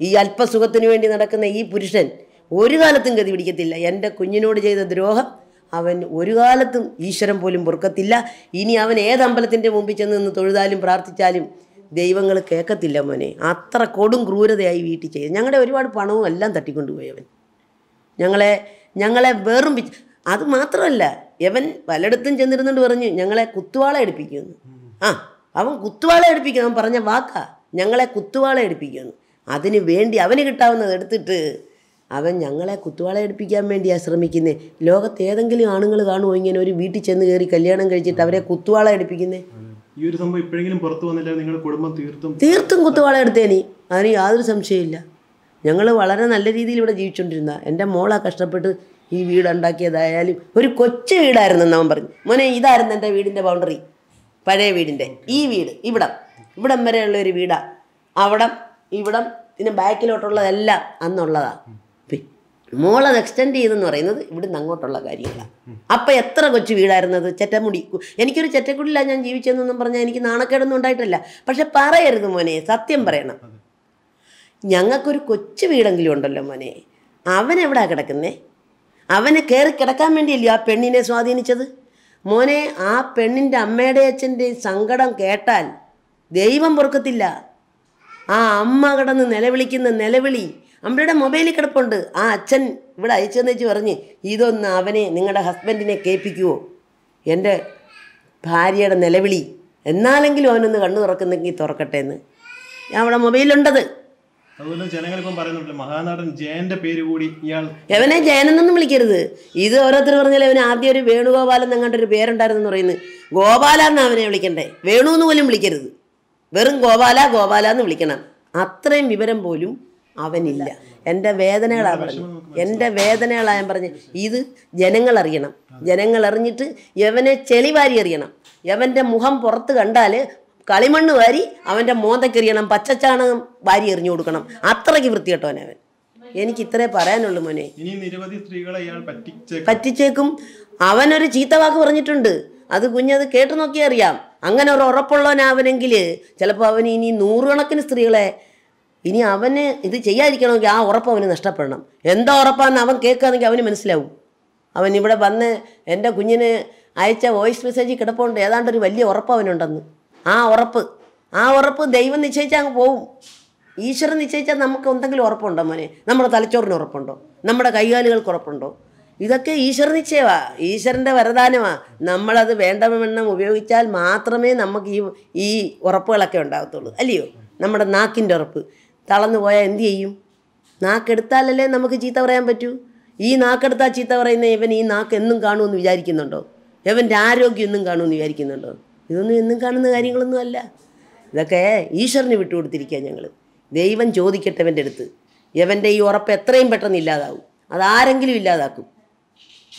Speaker 1: ഈ അല്പസുഖത്തിന് വേണ്ടി നടക്കുന്ന ഈ പുരുഷൻ ഒരു കാലത്തും ഗതി പിടിക്കത്തില്ല. എന്റെ കുഞ്ഞിനോട് ചെയ്ത ദ്രോഹം അവൻ ഒരു കാലത്തും ഈശ്വരൻ പോലും പൊറുക്കത്തില്ല. ഇനി അവൻ ഏതമ്പലത്തിന്റെ മുമ്പിൽ ചെന്ന് നിന്ന് തൊഴുതാലും പ്രാർത്ഥിച്ചാലും ദൈവങ്ങൾ കേൾക്കത്തില്ല മോനെ. അത്ര കൊടും ക്രൂരതയായി വീട്ടിൽ ചെയ്ത്. ഞങ്ങളുടെ ഒരുപാട് പണവും എല്ലാം തട്ടിക്കൊണ്ടുപോയി അവൻ. ഞങ്ങളെ ഞങ്ങളെ വെറും അത് മാത്രമല്ല യവൻ പലയിടത്തും ചെന്നിരുന്നുകൊണ്ട് പറഞ്ഞു ഞങ്ങളെ കുത്തുവാള എടുപ്പിക്കുമെന്ന് ആ അവൻ കുത്തുവാള എടുപ്പിക്കും അവൻ പറഞ്ഞ വാക്കാ ഞങ്ങളെ കുത്തുവാള എടുപ്പിക്കുമെന്ന് അതിന് വേണ്ടി അവന് കിട്ടാവുന്നത് എടുത്തിട്ട് അവൻ ഞങ്ങളെ കുത്തുവാള എടുപ്പിക്കാൻ വേണ്ടിയാണ് ശ്രമിക്കുന്നത് ലോകത്ത് ഏതെങ്കിലും ആണുങ്ങൾ കാണുമോ ഇങ്ങനെ ഒരു വീട്ടിൽ ചെന്ന് കയറി കല്യാണം കഴിച്ചിട്ട് അവരെ കുത്തുവാള എടുപ്പിക്കുന്നത്
Speaker 2: ഈ ഒരു സംഭവം ഇപ്പോഴെങ്കിലും പുറത്തു വന്നില്ല നിങ്ങളുടെ കുടുംബം തീർത്തും
Speaker 1: തീർത്തും കുത്തുവാള എടുത്തേനി. അതിന് യാതൊരു സംശയമില്ല ഞങ്ങൾ വളരെ നല്ല രീതിയിൽ ഇവിടെ ജീവിച്ചുകൊണ്ടിരുന്ന എന്റെ മോളാ കഷ്ടപ്പെട്ട് ഈ വീട് ഉണ്ടാക്കിയതായാലും ഒരു കൊച്ചു വീടായിരുന്നു അവൻ പറഞ്ഞു. മോനെ ഇതായിരുന്നു എന്റെ വീടിന്റെ ബൗണ്ടറി പഴയ വീടിന്റെ. ഈ വീട് ഇവിടം. ഇവിടം വരെയുള്ള ഒരു വീടാണ് അവിടം ഇവിടം ഇതിന് ബാക്കിലോട്ടുള്ളതെല്ലാം അന്നുള്ളതാണ് മോളത് എക്സ്റ്റെൻഡ് ചെയ്തെന്ന് പറയുന്നത് ഇവിടുന്ന് അങ്ങോട്ടുള്ള കാര്യങ്ങളാണ് അപ്പം എത്ര കൊച്ചു വീടായിരുന്നത് ചെറ്റമുടി. എനിക്കൊരു ചെറ്റക്കുടിയിലാണ് ഞാൻ ജീവിച്ചതെന്നൊന്നും പറഞ്ഞാൽ എനിക്ക് നാണക്കേടൊന്നും ഉണ്ടായിട്ടില്ല. പക്ഷെ പറയരുത് മോനെ സത്യം പറയണം. ഞങ്ങൾക്കൊരു കൊച്ചു വീടെങ്കിലും ഉണ്ടല്ലോ മോനെ. അവൻ എവിടാ കിടക്കുന്നേ? അവനെ കയറി കിടക്കാൻ വേണ്ടിയല്ലേ ആ പെണ്ണിനെ സ്വാധീനിച്ചത്? മോനെ ആ പെണ്ണിന്റെ അമ്മയുടെ അച്ഛന്റെ സങ്കടം കേട്ടാൽ ദൈവം പൊറുക്കത്തില്ല. ആ അമ്മ കിടന്ന് നിലവിളിക്കുന്ന നിലവിളി അമ്മയുടെ മൊബൈലിൽ കിടപ്പുണ്ട്. ആ അച്ഛൻ ഇവിടെ അയച്ചെന്ന് വെച്ച് പറഞ്ഞ് ഇതൊന്ന് അവനെ നിങ്ങളുടെ ഹസ്ബൻഡിനെ കേൾപ്പിക്കുവോ? എന്റെ ഭാര്യയുടെ നിലവിളി. എന്നാലെങ്കിലും അവനൊന്ന് കണ്ണു തുറക്കുന്നെങ്കിൽ തുറക്കട്ടെ എന്ന്. അവിടെ മൊബൈലുണ്ടത്.
Speaker 2: അതുപോലെ ജനങ്ങൾ ഇപ്പം പറയുന്നുണ്ട് മഹാനാടൻ ജയന്റെ പേര് കൂടി ഇയാൾ
Speaker 1: എവനെ ജയനെന്നൊന്നും വിളിക്കരുത്. ഇത് ഓരോരുത്തർ പറഞ്ഞാൽ അവന് ആദ്യം ഒരു വേണുഗോപാലൻ എന്നങ്ങാണ്ട് ഒരു പേരുണ്ടായിരുന്നു പറയുന്നത്. ഗോപാല എന്ന് അവനെ വിളിക്കണ്ടേ? വേണു എന്ന് പോലും വിളിക്കരുത്. വെറും ഗോപാല ഗോപാല എന്ന് വിളിക്കണം. അത്രയും വിവരം പോലും അവനില്ല. എന്റെ വേദനകളാണ് പറഞ്ഞു എന്റെ വേദനകളാണ് ഞാൻ പറഞ്ഞു ഇത് ജനങ്ങൾ അറിയണം. ജനങ്ങൾ അറിഞ്ഞിട്ട് യവനെ ചെളിവാരി അറിയണം യവന്റെ മുഖം പുറത്ത് കണ്ടാൽ കളിമണ്ണ് വാരി അവന്റെ മോന്തക്കെറിയണം പച്ചച്ചാണകം വാരി എറിഞ്ഞു കൊടുക്കണം. അത്രയ്ക്ക് വൃത്തികെട്ടവൻ അവൻ. എനിക്ക് ഇത്രേ പറയാനുള്ളൂ മോനെ. പറ്റിച്ചേക്കും. അവനൊരു ചീത്ത വാക്ക് പറഞ്ഞിട്ടുണ്ട്. അത് കുഞ്ഞത് കേട്ടു നോക്കിയാൽ അറിയാം. അങ്ങനെ ഒരു ഉറപ്പുള്ളവനാവനെങ്കിൽ ചിലപ്പോൾ അവന് ഇനി നൂറുകണക്കിന് സ്ത്രീകളെ ഇനി അവന് ഇത് ചെയ്യാതിരിക്കണമെങ്കിൽ ആ ഉറപ്പ് അവന് നഷ്ടപ്പെടണം. എന്താ ഉറപ്പാന്ന് അവൻ കേൾക്കുകയാണെങ്കിൽ അവന് മനസ്സിലാവും. അവൻ ഇവിടെ വന്ന് എന്റെ കുഞ്ഞിന് അയച്ച വോയിസ് മെസ്സേജ് കിടപ്പുണ്ട്. ഏതാണ്ട് ഒരു വലിയ ഉറപ്പ് അവനുണ്ടെന്ന്. ആ ഉറപ്പ്. ആ ഉറപ്പ് ദൈവം നിശ്ചയിച്ചാൽ അങ്ങ് പോവും. ഈശ്വരൻ നിശ്ചയിച്ചാൽ നമുക്ക് എന്തെങ്കിലും ഉറപ്പുണ്ടോ മോനെ? നമ്മുടെ തലച്ചോറിന് ഉറപ്പുണ്ടോ? നമ്മുടെ കൈകാലുകൾക്ക് ഉറപ്പുണ്ടോ? ഇതൊക്കെ ഈശ്വര നിശ്ചയമാ ഈശ്വരന്റെ വരദാനമാണ് നമ്മളത് വേണ്ടവണ്ണം ഉപയോഗിച്ചാൽ മാത്രമേ നമുക്ക് ഈ ഈ ഉറപ്പുകളൊക്കെ ഉണ്ടാകത്തുള്ളൂ അല്ലയോ? നമ്മുടെ നാക്കിന്റെ ഉറപ്പ്. തളർന്നു പോയാൽ എന്തു ചെയ്യും? നാക്കെടുത്താലല്ലേ നമുക്ക് ചീത്ത പറയാൻ പറ്റൂ? ഈ നാക്കെടുത്താൽ ചീത്ത പറയുന്ന ഇവൻ ഈ നാക്ക് എന്നും കാണുമെന്ന് വിചാരിക്കുന്നുണ്ടോ? ഇവന്റെ ആരോഗ്യം എന്നും കാണുമെന്ന് വിചാരിക്കുന്നുണ്ടോ? ഇതൊന്നും എന്നും കാണുന്ന കാര്യങ്ങളൊന്നും അല്ല. ഇതൊക്കെ ഈശ്വരന് വിട്ടുകൊടുത്തിരിക്കുക ഞങ്ങൾ ദൈവം ചോദിക്കട്ടവന്റെ അടുത്ത്. ഇവന്റെ ഈ ഉറപ്പ് എത്രയും പെട്ടെന്ന് ഇല്ലാതാവും. അതാരെങ്കിലും ഇല്ലാതാക്കും.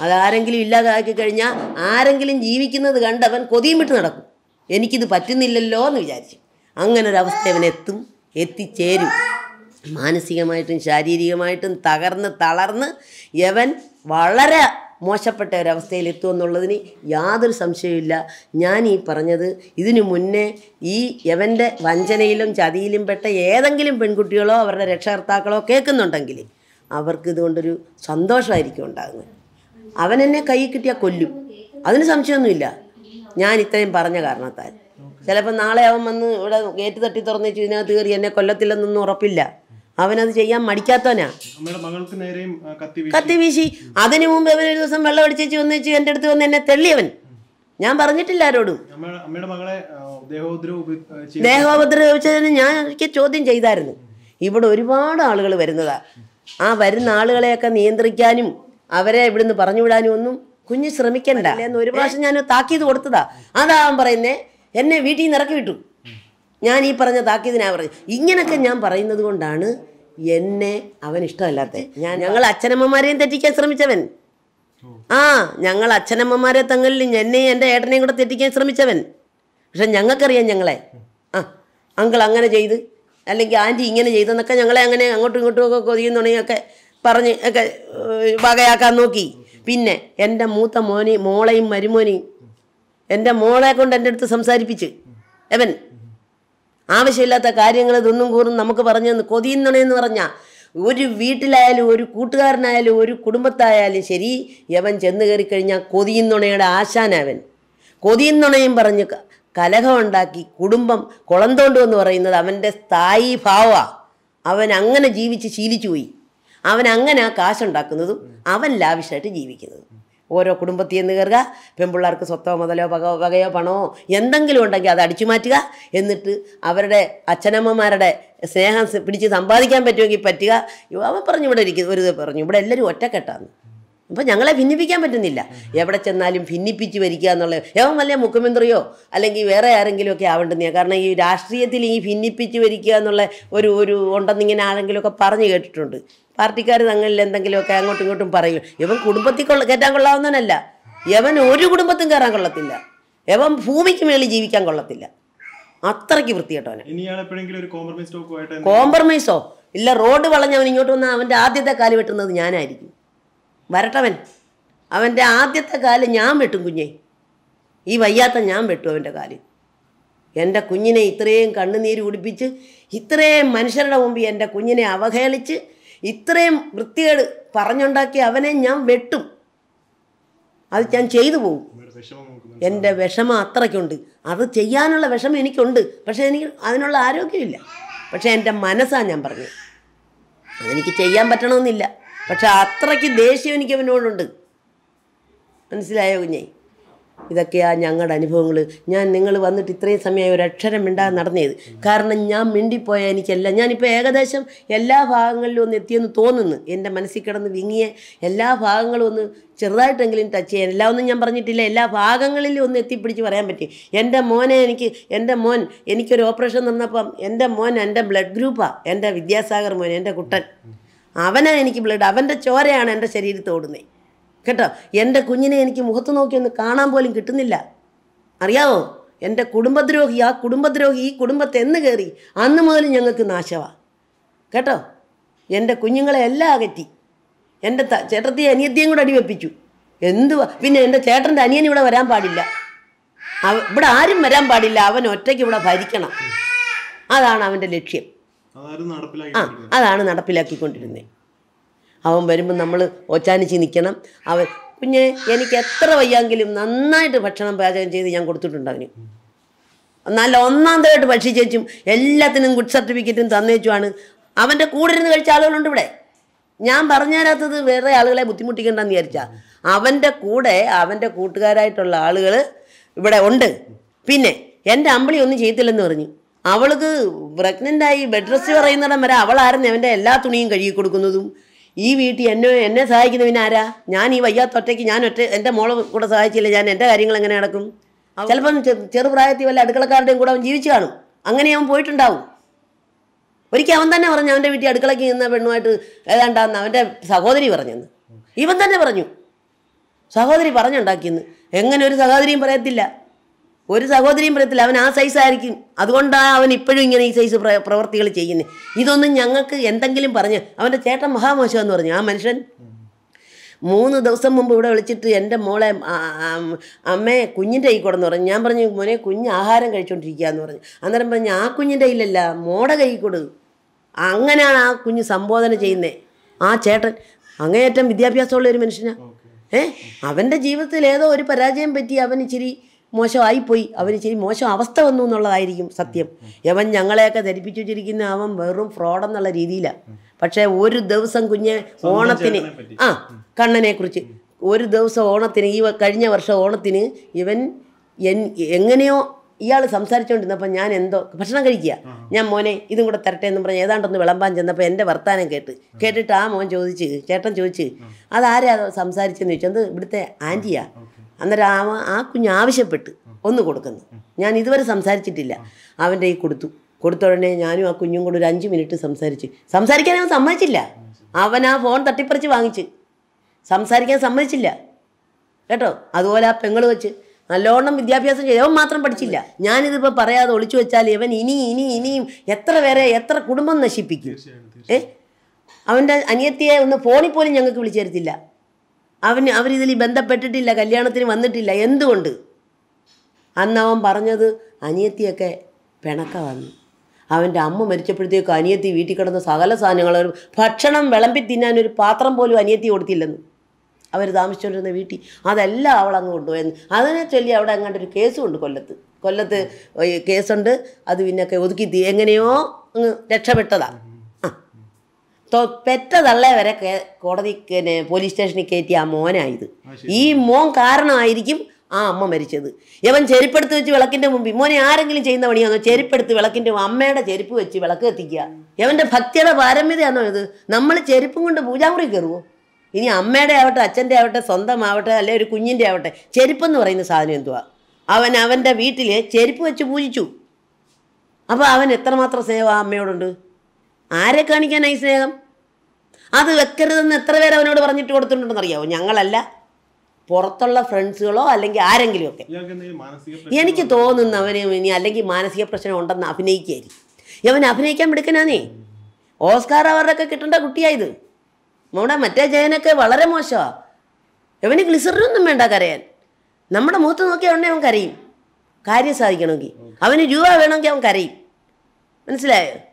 Speaker 1: അതാരെങ്കിലും ഇല്ലാതാക്കി കഴിഞ്ഞാൽ ആരെങ്കിലും ജീവിക്കുന്നത് കണ്ട് അവൻ കൊതിയും വിട്ട് നടക്കും. എനിക്കിത് പറ്റുന്നില്ലല്ലോ എന്ന് വിചാരിച്ചു അങ്ങനെ ഒരു അവസ്ഥ അവൻ എത്തും എത്തിച്ചേരും. മാനസികമായിട്ടും ശാരീരികമായിട്ടും തകർന്ന് തളർന്ന് യവൻ വളരെ മോശപ്പെട്ട ഒരവസ്ഥയിൽ എത്തുമെന്നുള്ളതിന് യാതൊരു സംശയമില്ല ഞാൻ ഈ പറഞ്ഞത് ഇതിനു മുന്നേ ഈ യവന്റെ വഞ്ചനയിലും ചതിയിലും പെട്ട ഏതെങ്കിലും പെൺകുട്ടികളോ അവരുടെ രക്ഷകർത്താക്കളോ കേൾക്കുന്നുണ്ടെങ്കിൽ അവർക്ക് ഇതുകൊണ്ടൊരു സന്തോഷമായിരിക്കും ഉണ്ടാകുന്നത്. അവൻ എന്നെ കൈ കിട്ടിയാൽ കൊല്ലും. അതിന് സംശയമൊന്നുമില്ല. ഞാൻ ഇത്രയും പറഞ്ഞ കാരണത്താൽ. ചിലപ്പോൾ നാളെ അവൻ വന്ന് ഇവിടെ ഗേറ്റ് തട്ടി തുറന്നു വെച്ച് ഇതിനകത്ത് കയറി എന്നെ കൊല്ലത്തില്ലെന്നൊന്നും ഉറപ്പില്ല. അവനത് ചെയ്യാൻ മടിക്കാത്തവനാ.
Speaker 2: കത്തി വീശി.
Speaker 1: കത്തി വീശി. അതിനു മുമ്പ് അവൻ ഒരു ദിവസം വെള്ളം അടിച്ചേച്ച് വന്ന് വെച്ച് എന്റെ അടുത്ത് വന്ന് എന്നെ തെള്ളിയവൻ. ഞാൻ പറഞ്ഞിട്ടില്ല ആരോടും. ദേഹോപദ്രവിച്ചതിന് ഞാൻ എനിക്ക് ചോദ്യം ചെയ്തായിരുന്നു. ഇവിടെ ഒരുപാട് ആളുകൾ വരുന്നതാ. ആ വരുന്ന ആളുകളെയൊക്കെ നിയന്ത്രിക്കാനും അവരെ ഇവിടുന്ന് പറഞ്ഞു വിടാനും ഒന്നും കുഞ്ഞ് ശ്രമിക്കണ്ട. എന്ന് ഒരു പ്രാവശ്യം ഞാൻ താക്കീത് കൊടുത്തതാ. അതാ പറയുന്നേ എന്നെ വീട്ടിൽ നിന്ന് ഇറക്കി വിട്ടു. ഞാൻ ഈ പറഞ്ഞ താക്കീതിനാ പറഞ്ഞു ഇങ്ങനൊക്കെ ഞാൻ പറയുന്നത് കൊണ്ടാണ് എന്നെ അവൻ ഇഷ്ടമല്ലാത്ത ഞാൻ ഞങ്ങൾ അച്ഛനമ്മമാരെയും തെറ്റിക്കാൻ ശ്രമിച്ചവൻ. ആ ഞങ്ങൾ അച്ഛനമ്മമാരെ തങ്ങളിൽ എന്നെയും എന്റെ ഏട്ടനെയും കൂടെ തെറ്റിക്കാൻ ശ്രമിച്ചവൻ. പക്ഷെ ഞങ്ങൾക്കറിയാം ഞങ്ങളെ. ആ അങ്കിൾ അങ്ങനെ ചെയ്ത് അല്ലെങ്കിൽ ആന്റി ഇങ്ങനെ ചെയ്തെന്നൊക്കെ ഞങ്ങളെ അങ്ങനെ അങ്ങോട്ടും ഇങ്ങോട്ടും ഒക്കെ കൊതിയുന്നുണ്ടെങ്കിലൊക്കെ പറഞ്ഞ് ഒക്കെ വകയാക്കാൻ നോക്കി. പിന്നെ എന്റെ മൂത്ത മോനെ മോളെയും മരുമോനെയും എന്റെ മോളെ കൊണ്ട് എന്റെ അടുത്ത് സംസാരിപ്പിച്ച്. എവൻ? ആവശ്യമില്ലാത്ത കാര്യങ്ങൾ ഇതൊന്നും കൂറും നമുക്ക് പറഞ്ഞു തന്ന് കൊതിയുന്നുണയെന്ന് പറഞ്ഞാൽ ഒരു വീട്ടിലായാലും ഒരു കൂട്ടുകാരനായാലും ഒരു കുടുംബത്തായാലും ശരി യവൻ ചെന്ന് കയറി കഴിഞ്ഞാൽ കൊതിയുന്നുണയുടെ ആശാനവൻ കൊതിയുന്നുണയും പറഞ്ഞ് കലഹമുണ്ടാക്കി കുടുംബം കുളന്തോണ്ടു എന്ന് പറയുന്നത് അവന്റെ സ്ഥായി ഭാവമാണ് അവൻ അങ്ങനെ ജീവിച്ച് ശീലിച്ചു പോയി. അവൻ അങ്ങനെ ആ കാശുണ്ടാക്കുന്നതും അവൻ ലാവിഷായിട്ട് ജീവിക്കുന്നതും. ഓരോ കുടുംബത്തിൽ നിന്ന് കയറുക പെൺപിള്ളേർക്ക് സ്വത്തോ മുതലോ പക വകയോ പണമോ എന്തെങ്കിലും ഉണ്ടെങ്കിൽ അത് അടിച്ചു മാറ്റുക. എന്നിട്ട് അവരുടെ അച്ഛനമ്മമാരുടെ സ്നേഹം പിടിച്ച് സമ്പാദിക്കാൻ പറ്റുമെങ്കിൽ പറ്റുക. അവൻ പറഞ്ഞു ഇവിടെ ഇരിക്കുന്നു ഒരു പറഞ്ഞു. ഇവിടെ എല്ലാവരും ഒറ്റക്കെട്ടാണ് അപ്പം ഞങ്ങളെ ഭിന്നിപ്പിക്കാൻ പറ്റുന്നില്ല. എവിടെ ചെന്നാലും ഭിന്നിപ്പിച്ച് വരിക്കുക എന്നുള്ളത്. ഏവൻ വല്ല മുഖ്യമന്ത്രിയോ അല്ലെങ്കിൽ വേറെ ആരെങ്കിലും ഒക്കെ ആവേണ്ടുന്ന കാരണം ഈ രാഷ്ട്രീയത്തിൽ ഈ ഭിന്നിപ്പിച്ച് വരിക്കുക എന്നുള്ള ഒരു ഒരു ഉണ്ടെന്നിങ്ങനെ ആരെങ്കിലുമൊക്കെ പറഞ്ഞു കേട്ടിട്ടുണ്ട്. പാർട്ടിക്കാർ തങ്ങളിൽ എന്തെങ്കിലുമൊക്കെ അങ്ങോട്ടും ഇങ്ങോട്ടും പറയും. ഇവൻ കുടുംബത്തിൽ കൊള്ള കയറ്റാൻ കൊള്ളാവുന്നവനല്ല. യവൻ ഒരു കുടുംബത്തും കയറാൻ കൊള്ളത്തില്ല. യവൻ ഭൂമിക്ക് മേളിൽ ജീവിക്കാൻ കൊള്ളത്തില്ല. അത്രയ്ക്ക്
Speaker 2: എന്തെങ്കിലും-
Speaker 1: കോംപ്രമൈസോ ഇല്ല റോഡ് വളഞ്ഞവൻ ഇങ്ങോട്ട് വന്നാൽ അവന്റെ ആദ്യത്തെ കാൽ വെട്ടുന്നത് ഞാനായിരിക്കും. വരട്ടവൻ. അവന്റെ ആദ്യത്തെ കാൽ ഞാൻ വെട്ടും കുഞ്ഞെ. ഈ വയ്യാത്ത ഞാൻ വെട്ടും അവന്റെ കാൽ എന്റെ കുഞ്ഞിനെ ഇത്രയും കണ്ണുനീര് കുടിപ്പിച്ച് ഇത്രയും മനുഷ്യരുടെ മുമ്പിൽ എന്റെ കുഞ്ഞിനെ അവഹേളിച്ച് ഇത്രയും വൃത്തികേട് പറഞ്ഞുണ്ടാക്കി അവനെ ഞാൻ വെട്ടും. അത് ഞാൻ ചെയ്തു പോകും
Speaker 2: എന്റെ വിഷമം
Speaker 1: അത്രയ്ക്കുണ്ട്. അത് ചെയ്യാനുള്ള വിഷമം എനിക്കുണ്ട്. പക്ഷേ എനിക്ക് അതിനുള്ള ആരോഗ്യമില്ല. പക്ഷേ എന്റെ മനസ്സാണ് ഞാൻ പറഞ്ഞത്. അതെനിക്ക് ചെയ്യാൻ പറ്റണമെന്നില്ല. പക്ഷെ അത്രയ്ക്ക് ദേഷ്യം എനിക്ക് അവനോടുണ്ട്. മനസ്സിലായോ കുഞ്ഞേ? ഇതൊക്കെയാ ഞങ്ങളുടെ അനുഭവങ്ങൾ ഞാൻ നിങ്ങൾ വന്നിട്ട് ഇത്രയും സമയം ഒരു അക്ഷരം മിണ്ടാതെ നടന്നത് കാരണം ഞാൻ മിണ്ടിപ്പോയ എനിക്കല്ല. ഞാനിപ്പോൾ ഏകദേശം എല്ലാ ഭാഗങ്ങളിലും ഒന്ന് എത്തിയെന്ന് തോന്നുന്നു. എന്റെ മനസ്സിൽ കിടന്ന് വിങ്ങിയ എല്ലാ ഭാഗങ്ങളും ഒന്ന് ചെറുതായിട്ടെങ്കിലും ടച്ച് ചെയ്യാൻ. എല്ലാം ഒന്നും ഞാൻ പറഞ്ഞിട്ടില്ല. എല്ലാ ഭാഗങ്ങളിലും ഒന്ന് എത്തിപ്പിടിച്ച് പറയാൻ പറ്റി. എന്റെ മോനെ എനിക്ക് എന്റെ മോൻ എനിക്കൊരു ഓപ്പറേഷൻ നടന്നപ്പം എന്റെ മോൻ എന്റെ ബ്ലഡ് ഗ്രൂപ്പാണ് എന്റെ വിദ്യാസാഗർ മോൻ എന്റെ കുട്ടൻ. അവനാണ് എനിക്ക് ബ്ലഡ്. അവന്റെ ചോരയാണ് എന്റെ ശരീരത്തിൽ ഓടുന്നത് കേട്ടോ? എന്റെ കുഞ്ഞിനെ എനിക്ക് മുഖത്ത് നോക്കി ഒന്ന് കാണാൻ പോലും കിട്ടുന്നില്ല. അറിയാമോ എന്റെ കുടുംബദ്രോഹി ആ കുടുംബദ്രോഹി ഈ കുടുംബത്തെ എന്ന് കയറി അന്ന് മുതൽ ഞങ്ങൾക്ക് നാശമാണ് കേട്ടോ? എന്റെ കുഞ്ഞുങ്ങളെ എല്ലാം അകറ്റി. എന്റെ ത- ചേട്ടത്തിയും അനിയത്തിയും കൂടെ അടിവെപ്പിച്ചു. എന്തുവാ? പിന്നെ എന്റെ ചേട്ടന്റെ അനിയൻ ഇവിടെ വരാൻ പാടില്ല. ഇവിടെ ആരും വരാൻ പാടില്ല. അവൻ ഒറ്റയ്ക്ക് ഇവിടെ ഭരിക്കണം. അതാണ് അവന്റെ ലക്ഷ്യം. ആ അതാണ് നടപ്പിലാക്കിക്കൊണ്ടിരുന്നത്. അവൻ വരുമ്പോൾ നമ്മൾ ഒച്ചാനിച്ച് നിൽക്കണം അവൻ കുഞ്ഞെ എനിക്ക് എത്ര വയ്യെങ്കിലും നന്നായിട്ട് ഭക്ഷണം പാചകം ചെയ്ത് ഞാൻ കൊടുത്തിട്ടുണ്ട് അവന്. നല്ല ഒന്നാം തരമായിട്ട് ഭക്ഷിച്ചേച്ചും എല്ലാത്തിനും ഗുഡ് സർട്ടിഫിക്കറ്റും തന്നേച്ചുമാണ് അവന്റെ കൂടെ ഇരുന്ന് കഴിച്ച ആളുകളുണ്ട് ഇവിടെ. ഞാൻ പറഞ്ഞുതരാത്തത് വേറെ ആളുകളെ ബുദ്ധിമുട്ടിക്കണ്ടെന്ന് വിചാരിച്ചാ. അവന്റെ കൂടെ അവന്റെ കൂട്ടുകാരായിട്ടുള്ള ആളുകൾ ഇവിടെ ഉണ്ട്. പിന്നെ എന്റെ അമ്പിളി ഒന്നും ചെയ്യത്തില്ലെന്ന് പറഞ്ഞു. അവൾക്ക് പ്രഗ്നന്റായി ബെഡ് റെസ്റ്റ് പറയുന്നിടം വരെ അവളായിരുന്നു അവന്റെ എല്ലാ തുണിയും കഴുകി കൊടുക്കുന്നതും. ഈ വീട്ടിൽ എന്നെ എന്നെ സഹായിക്കുന്ന പിന്നെ ആരാ? ഞാൻ ഈ വയ്യാത്ത ഒറ്റയ്ക്ക് ഞാൻ ഒറ്റ എന്റെ മോളെ കൂടെ സഹായിച്ചില്ല? ഞാൻ എന്റെ കാര്യങ്ങൾ എങ്ങനെ നടക്കും? ചിലപ്പം ചെറുപ്രായത്തിൽ വല്ല അടുക്കളക്കാരുടെയും കൂടെ അവൻ ജീവിച്ചു കാണും. അങ്ങനെ അവൻ പോയിട്ടുണ്ടാവും. ഒരിക്കൽ അവൻ തന്നെ പറഞ്ഞു അവന്റെ വീട്ടിൽ അടുക്കളയ്ക്ക് നിന്ന പെണ്ണുമായിട്ട് ഏതാണ്ടാന്ന് അവന്റെ സഹോദരി പറഞ്ഞെന്ന്. ഇവൻ തന്നെ പറഞ്ഞു. സഹോദരി പറഞ്ഞുണ്ടാക്കിയെന്ന്. എങ്ങനെ ഒരു സഹോദരിയും പറയത്തില്ല. ഒരു സഹോദരിയും പറയത്തില്ല അവൻ ആ സൈസായിരിക്കും അതുകൊണ്ടാണ് അവൻ ഇപ്പോഴും ഇങ്ങനെ ഈ സൈസ് പ്ര പ്രവർത്തികൾ ചെയ്യുന്നത് ഇതൊന്നും ഞങ്ങൾക്ക് എന്തെങ്കിലും പറഞ്ഞ് അവന്റെ ചേട്ടൻ മഹാമോശം എന്ന് പറഞ്ഞു. ആ മനുഷ്യൻ മൂന്ന് ദിവസം മുമ്പ് ഇവിടെ വിളിച്ചിട്ട് എന്റെ മോളെ അമ്മയെ കുഞ്ഞിന്റെ കൈ കൊടുന്ന് പറഞ്ഞു. ഞാൻ പറഞ്ഞു മോനെ കുഞ്ഞ് ആഹാരം കഴിച്ചുകൊണ്ടിരിക്കുക എന്ന് പറഞ്ഞു. അന്നേരം പറഞ്ഞു ആ കുഞ്ഞിന്റെ കയ്യിലല്ല മോടെ കൈ കൊടു. അങ്ങനെയാണ് ആ കുഞ്ഞ് സംബോധന ചെയ്യുന്നത് ആ ചേട്ടൻ അങ്ങേയറ്റം വിദ്യാഭ്യാസമുള്ള ഒരു മനുഷ്യനാണ് ഏഹ് അവന്റെ ജീവിതത്തിൽ ഏതോ ഒരു പരാജയം പറ്റി അവൻ ഇച്ചിരി മോശമായിപ്പോയി അവന് ഇച്ചിരി മോശം അവസ്ഥ വന്നു എന്നുള്ളതായിരിക്കും സത്യം. യവൻ ഞങ്ങളെയൊക്കെ ധരിപ്പിച്ചു വെച്ചിരിക്കുന്ന അവൻ വെറും ഫ്രോഡെന്നുള്ള രീതിയിലാണ് പക്ഷേ ഒരു ദിവസം കുഞ്ഞ് ഓണത്തിന് ആ കണ്ണനെ കുറിച്ച് ഒരു ദിവസം ഓണത്തിന് ഈ കഴിഞ്ഞ വർഷം ഓണത്തിന് ഇവൻ എൻ എങ്ങനെയോ ഇയാൾ സംസാരിച്ചുകൊണ്ടിരുന്നപ്പോൾ ഞാൻ എന്തോ ഭക്ഷണം കഴിക്കുക. ഞാൻ മോനെ ഇതും കൂടെ തരട്ടെ എന്ന് പറഞ്ഞ് ഏതാണ്ടൊന്ന് വിളമ്പാൻ ചെന്നപ്പോൾ എന്റെ വർത്താനം കേട്ട്. കേട്ടിട്ട് ആ മോൻ ചോദിച്ച് ചേട്ടൻ ചോദിച്ച് അതാരാ സംസാരിച്ചെന്ന് ചോദിച്ചു? അത് ഇവിടുത്തെ ആന്റിയാ. അന്നേരം ആ ആ കുഞ്ഞ് ആവശ്യപ്പെട്ട് ഒന്ന് കൊടുക്കുന്നു. ഞാൻ ഇതുവരെ സംസാരിച്ചിട്ടില്ല. അവന്റെ ഈ കൊടുത്തു. കൊടുത്ത ഉടനെ ഞാനും ആ കുഞ്ഞും കൂടെ ഒരു അഞ്ച് മിനിറ്റ് സംസാരിച്ച്. സംസാരിക്കാൻ അവൻ സമ്മതിച്ചില്ല. അവൻ ആ ഫോൺ തട്ടിപ്പറിച്ച് വാങ്ങിച്ച്. സംസാരിക്കാൻ സമ്മതിച്ചില്ല. കേട്ടോ? അതുപോലെ ആ പെങ്ങൾ വെച്ച് നല്ലോണം വിദ്യാഭ്യാസം ചെയ്തു അവൻ മാത്രം പഠിച്ചില്ല. ഞാനിതിപ്പോൾ പറയാതെ ഒളിച്ചു വെച്ചാൽ ഇവൻ ഇനി ഇനി ഇനിയും എത്ര പേരെ എത്ര കുടുംബം നശിപ്പിക്കും? ഏ? അവന്റെ അനിയത്തിയെ ഒന്ന് ഫോണിൽ പോലും ഞങ്ങൾക്ക് വിളിച്ചു തരത്തില്ല അവന് അവരിതിൽ ബന്ധപ്പെട്ടിട്ടില്ല കല്യാണത്തിന് വന്നിട്ടില്ല. എന്തുകൊണ്ട്? അന്ന് അവൻ പറഞ്ഞത് അനിയത്തിയൊക്കെ പിണക്ക വന്നു. അവന്റെ അമ്മ മരിച്ചപ്പോഴത്തേക്ക് അനിയത്തി വീട്ടിൽ കിടന്ന സകല സാധനങ്ങൾ ഭക്ഷണം വിളമ്പി തിന്നാൻ ഒരു പാത്രം പോലും അനിയത്തി കൊടുത്തില്ലെന്ന്. അവർ താമസിച്ചുകൊണ്ടിരുന്ന വീട്ടിൽ അതെല്ലാം അവൾ അങ്ങ് കൊണ്ടുപോയെന്ന് അതിനെ ചൊല്ലി അവിടെ അങ്ങാണ്ട് ഒരു കേസുണ്ട് കൊല്ലത്ത്. കൊല്ലത്ത് ഈ കേസുണ്ട്. അത് പിന്നൊക്കെ ഒതുക്കി എങ്ങനെയോ അങ്ങ് രക്ഷപ്പെട്ടതാ. ആ തൊ- പെറ്റ തള്ളെ വരെ കോടതി പോലീസ് സ്റ്റേഷനിൽ കയറ്റി ആ മോനായത്. ഈ മോൻ കാരണമായിരിക്കും ആ അമ്മ മരിച്ചത്. ഇവൻ ചെരുപ്പെടുത്ത് വെച്ച് വിളക്കിന്റെ മുമ്പിൽ മോനെ ആരെങ്കിലും ചെയ്യുന്ന പണിയാണോ? ചെരുപ്പെടുത്ത് വിളക്കിന്റെ മുമ്പ് അമ്മയുടെ ചെരുപ്പ് വെച്ച് വിളക്ക് എത്തിക്കുക ഇവന്റെ ഭക്തിയുടെ പാരമ്യതയാണോ ഇത്? നമ്മൾ ചെരുപ്പും കൊണ്ട് പൂജാമുറി കയറുമോ ഇനി അമ്മയുടെ ആവട്ടെ അച്ഛന്റെ ആവട്ടെ സ്വന്തമാവട്ടെ അല്ലെ ഒരു കുഞ്ഞിന്റെ ആവട്ടെ ചെരുപ്പെന്ന് പറയുന്ന സാധനം എന്തുവാ? അവൻ അവന്റെ വീട്ടിൽ ചെരുപ്പ് വെച്ച് പൂജിച്ചു. അപ്പോൾ അവൻ എത്രമാത്രം സേവ ആ അമ്മയോടുണ്ട്? ആരെ കാണിക്കാനായി സ്നേഹം? അത് വെക്കരുതെന്ന് എത്ര പേര് അവനോട് പറഞ്ഞിട്ട് കൊടുത്തിട്ടുണ്ടെന്ന് അറിയാവോ? ഞങ്ങളല്ല. പുറത്തുള്ള ഫ്രണ്ട്സുകളോ അല്ലെങ്കിൽ ആരെങ്കിലും ഒക്കെ എനിക്ക് തോന്നുന്നു അവന് ഇനി അല്ലെങ്കിൽ മാനസിക പ്രശ്നം ഉണ്ടെന്ന് അഭിനയിക്കുകയായിരിക്കും. ഇവൻ അഭിനയിക്കാൻ മിടുക്കനാന്നേ. ഓസ്കാർ അവരുടെയൊക്കെ കിട്ടേണ്ട കുട്ടിയായത് നമ്മുടെ മറ്റേ ജയനൊക്കെ വളരെ മോശമാണ് ഇവന് ഗ്ലിസറിനൊന്നും വേണ്ട കരയാൻ. നമ്മുടെ മുഖത്ത് നോക്കിയാൽ ഉടനെ അവൻ കരയും. കാര്യം സാധിക്കണമെങ്കിൽ. അവന് രൂപ വേണമെങ്കിൽ അവൻ കരയും. മനസ്സിലായോ?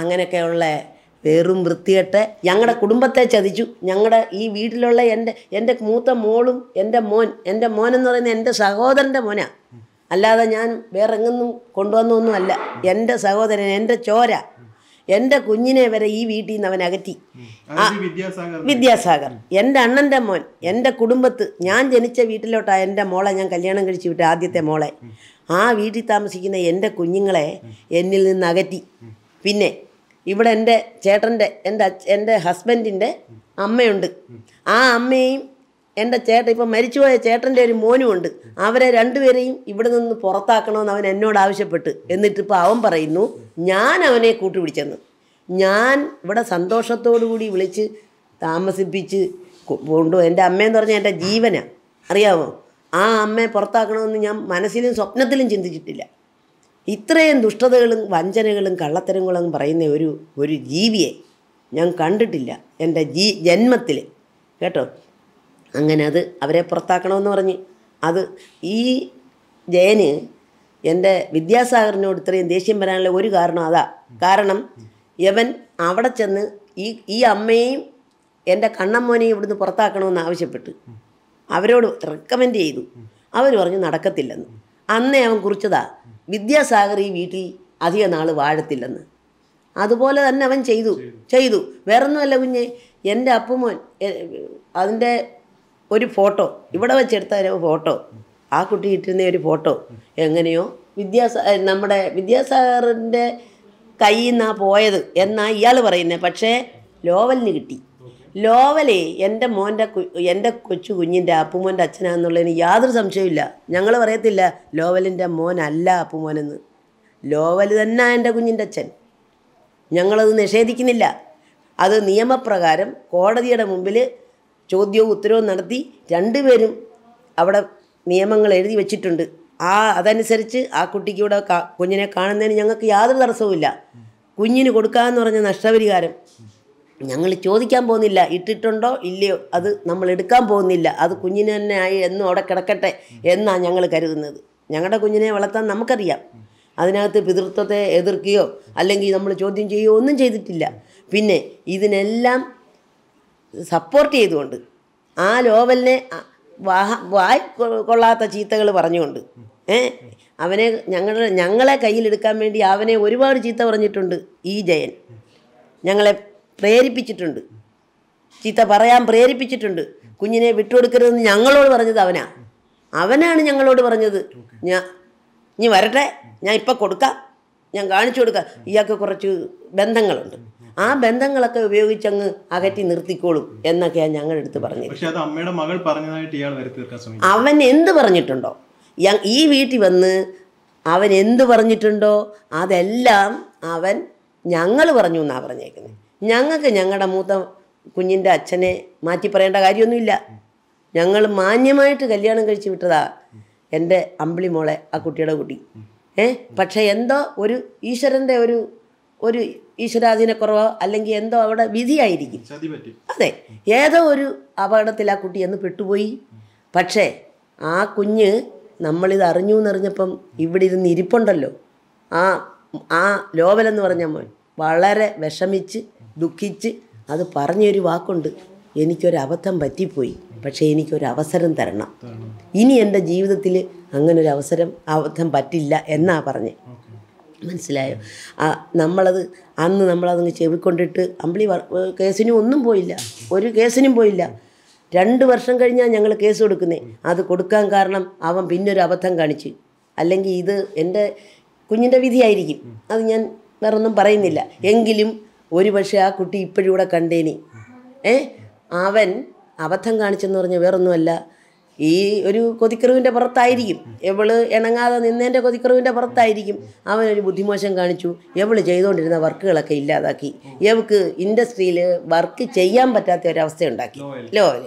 Speaker 1: അങ്ങനെയൊക്കെയുള്ള വെറും വൃത്തികെട്ട് ഞങ്ങളുടെ കുടുംബത്തെ ചതിച്ചു. ഞങ്ങളുടെ ഈ വീട്ടിലുള്ള എന്റെ എന്റെ മൂത്ത മോളും എന്റെ മോൻ എന്റെ മോൻ എന്ന് പറയുന്നത് എന്റെ സഹോദരന്റെ മോനാ. അല്ലാതെ ഞാൻ വേറെ എങ്ങൊന്നും കൊണ്ടുവന്നൊന്നുമല്ല എന്റെ സഹോദരൻ എന്റെ ചോര എന്റെ കുഞ്ഞിനെ വരെ ഈ വീട്ടിൽ നിന്ന് അവൻ അകറ്റി.
Speaker 2: വിദ്യാസാഗർ
Speaker 1: എന്റെ അണ്ണന്റെ മോൻ എന്റെ കുടുംബത്ത് ഞാൻ ജനിച്ച വീട്ടിലോട്ടാണ് എന്റെ മോളെ ഞാൻ കല്യാണം കഴിച്ചു വിട്ട ആദ്യത്തെ മോളെ. ആ വീട്ടിൽ താമസിക്കുന്ന എന്റെ കുഞ്ഞുങ്ങളെ എന്നിൽ നിന്ന് അകറ്റി. പിന്നെ ഇവിടെ എന്റെ ചേട്ടന്റെ എന്റെ എന്റെ ഹസ്ബൻഡിന്റെ അമ്മയുണ്ട്. ആ അമ്മയും എന്റെ ചേട്ടൻ ഇപ്പം മരിച്ചുപോയ ചേട്ടന്റെ ഒരു മോനും ഉണ്ട്. അവരെ രണ്ടുപേരെയും ഇവിടെ നിന്ന് പുറത്താക്കണമെന്ന് അവൻ എന്നോട് ആവശ്യപ്പെട്ട്. എന്നിട്ടിപ്പോൾ അവൻ പറയുന്നു ഞാൻ അവനെ കൂട്ടി പിടിച്ചെന്ന് ഞാൻ ഇവിടെ സന്തോഷത്തോടു കൂടി വിളിച്ച് താമസിപ്പിച്ച് കൊണ്ടു എന്റെ അമ്മയെന്ന് പറഞ്ഞാൽ എന്റെ ജീവനാണ് അറിയാമോ ആ അമ്മയെ പുറത്താക്കണമെന്ന് ഞാൻ മനസ്സിലും സ്വപ്നത്തിലും ചിന്തിച്ചിട്ടില്ല. ഇത്രയും ദുഷ്ടതകളും വഞ്ചനകളും കള്ളത്തരങ്ങളും പറയുന്ന ഒരു ഒരു ജീവിയെ ഞാൻ കണ്ടിട്ടില്ല. എന്റെ ജീ ജന്മത്തിൽ കേട്ടോ? അങ്ങനെ അത് അവരെ പുറത്താക്കണമെന്ന് പറഞ്ഞ്. അത് ഈ ജയന് എന്റെ വിദ്യാസാഗറിനോട് ഇത്രയും ദേഷ്യം വരാനുള്ള ഒരു കാരണം അതാ. കാരണം യവൻ അവിടെ ചെന്ന് ഈ ഈ അമ്മയെയും എന്റെ കണ്ണമ്മോനെയും ഇവിടുന്ന് പുറത്താക്കണമെന്ന് ആവശ്യപ്പെട്ട് അവരോട് റെക്കമെൻഡ് ചെയ്തു. അവർ പറഞ്ഞു നടക്കത്തില്ലെന്ന്. അന്നേ അവൻ കുറിച്ചതാ. വിദ്യാസാഗർ ഈ വീട്ടിൽ അധിക നാൾ വാഴത്തില്ലെന്ന്. അതുപോലെ തന്നെ അവൻ ചെയ്തു. ചെയ്തു. വേറൊന്നുമല്ല കുഞ്ഞെ എന്റെ അപ്പുമോൻ അതിന്റെ ഒരു ഫോട്ടോ ഇവിടെ വെച്ചെടുത്ത ഫോട്ടോ ആ കുട്ടി ഇട്ടിരുന്ന ഒരു ഫോട്ടോ എങ്ങനെയോ വിദ്യാസ നമ്മുടെ വിദ്യാസാഗറിന്റെ കയ്യിൽ നിന്നാണ് പോയത് എന്നാണ് ഇയാൾ പറയുന്നത് പക്ഷേ ലോവലിന് കിട്ടി. ലോവലേ എന്റെ മോന്റെ എന്റെ കൊച്ചു കുഞ്ഞിന്റെ അപ്പുമോന്റെ അച്ഛനാന്നുള്ളതിന് യാതൊരു സംശയമില്ല ഞങ്ങൾ പറയത്തില്ല ലോവലിന്റെ മോനല്ല അപ്പുമോനെന്ന്. ലോവൽ തന്നെ എന്റെ കുഞ്ഞിന്റെ അച്ഛൻ. ഞങ്ങളത് നിഷേധിക്കുന്നില്ല. അത് നിയമപ്രകാരം കോടതിയുടെ മുമ്പിൽ ചോദ്യവും ഉത്തരവും നടത്തി രണ്ടുപേരും അവിടെ നിയമങ്ങൾ എഴുതി വെച്ചിട്ടുണ്ട്. ആ അതനുസരിച്ച് ആ കുട്ടിക്ക് ഇവിടെ കുഞ്ഞിനെ കാണുന്നതിന് ഞങ്ങൾക്ക് യാതൊരു തടസ്സവുമില്ല. കുഞ്ഞിന് കൊടുക്കാമെന്ന് പറഞ്ഞ നഷ്ടപരിഹാരം. ഞങ്ങൾ ചോദിക്കാൻ പോകുന്നില്ല. ഇട്ടിട്ടുണ്ടോ? ഇല്ലയോ? അത് നമ്മൾ എടുക്കാൻ പോകുന്നില്ല. അത് കുഞ്ഞിന് തന്നെ ആയി എന്നും അവിടെ കിടക്കട്ടെ എന്നാണ് ഞങ്ങൾ കരുതുന്നത്. ഞങ്ങളുടെ കുഞ്ഞിനെ വളർത്താൻ നമുക്കറിയാം. അതിനകത്ത് പിതൃത്വത്തെ എതിർക്കുകയോ അല്ലെങ്കിൽ നമ്മൾ ചോദ്യം ചെയ്യുകയോ ഒന്നും ചെയ്തിട്ടില്ല. പിന്നെ ഇതിനെല്ലാം സപ്പോർട്ട് ചെയ്തുകൊണ്ട് ആ ലോവലിനെ വായി കൊള്ളാത്ത ചീത്തകൾ പറഞ്ഞുകൊണ്ട് ഏ അവനെ ഞങ്ങളുടെ ഞങ്ങളെ കയ്യിലെടുക്കാൻ വേണ്ടി അവനെ ഒരുപാട് ചീത്ത പറഞ്ഞിട്ടുണ്ട് ഈ ജയൻ. ഞങ്ങളെ പ്രേരിപ്പിച്ചിട്ടുണ്ട്. ചീത്ത പറയാൻ പ്രേരിപ്പിച്ചിട്ടുണ്ട്. കുഞ്ഞിനെ വിട്ടുകൊടുക്കരുതെന്ന് ഞങ്ങളോട് പറഞ്ഞത് അവനാ. അവനാണ് ഞങ്ങളോട് പറഞ്ഞത്. ഞാൻ ഇനി വരട്ടെ. ഞാൻ ഇപ്പം കൊടുക്കാം. ഞാൻ കാണിച്ചു കൊടുക്കാം. ഇയാൾക്ക് കുറച്ച് ബന്ധങ്ങളുണ്ട്. ആ ബന്ധങ്ങളൊക്കെ ഉപയോഗിച്ചങ്ങ് അകറ്റി നിർത്തിക്കോളും എന്നൊക്കെയാണ് ഞങ്ങളുടെ അടുത്ത് പറഞ്ഞത് അവൻ എന്ത് പറഞ്ഞിട്ടുണ്ടോ? ഈ വീട്ടിൽ വന്ന് അവൻ എന്ത് പറഞ്ഞിട്ടുണ്ടോ? അതെല്ലാം അവൻ ഞങ്ങൾ പറഞ്ഞു എന്നാണ് പറഞ്ഞേക്കുന്നത് ഞങ്ങൾക്ക് ഞങ്ങളുടെ മൂത്ത കുഞ്ഞിന്റെ അച്ഛനെ മാറ്റി പറയേണ്ട കാര്യമൊന്നുമില്ല. ഞങ്ങൾ മാന്യമായിട്ട് കല്യാണം കഴിച്ച് വിട്ടതാ എന്റെ അമ്പിളി മോളെ ആ കുട്ടിയുടെ കുട്ടി. ഏ? പക്ഷേ എന്തോ ഒരു ഈശ്വരന്റെ ഒരു ഒരു ഈശ്വരാധീനക്കുറവോ അല്ലെങ്കിൽ എന്തോ അവിടെ വിധിയായിരിക്കും. അതെ ഏതോ ഒരു അപകടത്തിൽ ആ കുട്ടി എന്ന് പെട്ടുപോയി. പക്ഷേ ആ കുഞ്ഞ് നമ്മളിത് അറിഞ്ഞു എന്നറിഞ്ഞപ്പം ഇവിടെ ഇരുന്ന് ഇരിപ്പുണ്ടല്ലോ. ആ ആ ലോവലെന്ന് പറഞ്ഞ മോൻ വളരെ വിഷമിച്ച് ദുഃഖിച്ച് അത് പറഞ്ഞൊരു വാക്കുണ്ട്. എനിക്കൊരു അബദ്ധം പറ്റിപ്പോയി. പക്ഷേ എനിക്കൊരു അവസരം തരണം. ഇനി എന്റെ ജീവിതത്തിൽ അങ്ങനെ ഒരു അവസരം അബദ്ധം പറ്റില്ല എന്നാ പറഞ്ഞ്. മനസ്സിലായോ? ആ നമ്മളത് അന്ന് നമ്മളതങ്ങ് ചെവിക്കൊണ്ടിട്ട് അമ്പിളി കേസിനും ഒന്നും പോയില്ല. ഒരു കേസിനും പോയില്ല. രണ്ട് വർഷം കഴിഞ്ഞാൽ ഞങ്ങൾ കേസ് കൊടുക്കുന്നേ. അത് കൊടുക്കാൻ കാരണം അവൻ പിന്നൊരു അബദ്ധം കാണിച്ച്. അല്ലെങ്കിൽ ഇത് എന്റെ കുഞ്ഞിന്റെ വിധിയായിരിക്കും. അത് ഞാൻ വേറൊന്നും പറയുന്നില്ല. എങ്കിലും ഒരു പക്ഷേ ആ കുട്ടി ഇപ്പോഴും ഇവിടെ കണ്ടേനി. ഏ? അവൻ അബദ്ധം കാണിച്ചെന്ന് പറഞ്ഞാൽ വേറൊന്നുമല്ല. ഈ ഒരു കൊതിക്കറിവിന്റെ പുറത്തായിരിക്കും. എവൾ ഇണങ്ങാതെ നിന്നതിന്റെ കൊതിക്കറിവിന്റെ പുറത്തായിരിക്കും. അവനൊരു ബുദ്ധിമോശം കാണിച്ചു. എവൾ ചെയ്തുകൊണ്ടിരുന്ന വർക്കുകളൊക്കെ ഇല്ലാതാക്കി. എവക്ക് ഇൻഡസ്ട്രിയിൽ വർക്ക് ചെയ്യാൻ പറ്റാത്ത ഒരവസ്ഥ ഉണ്ടാക്കി ലോൽ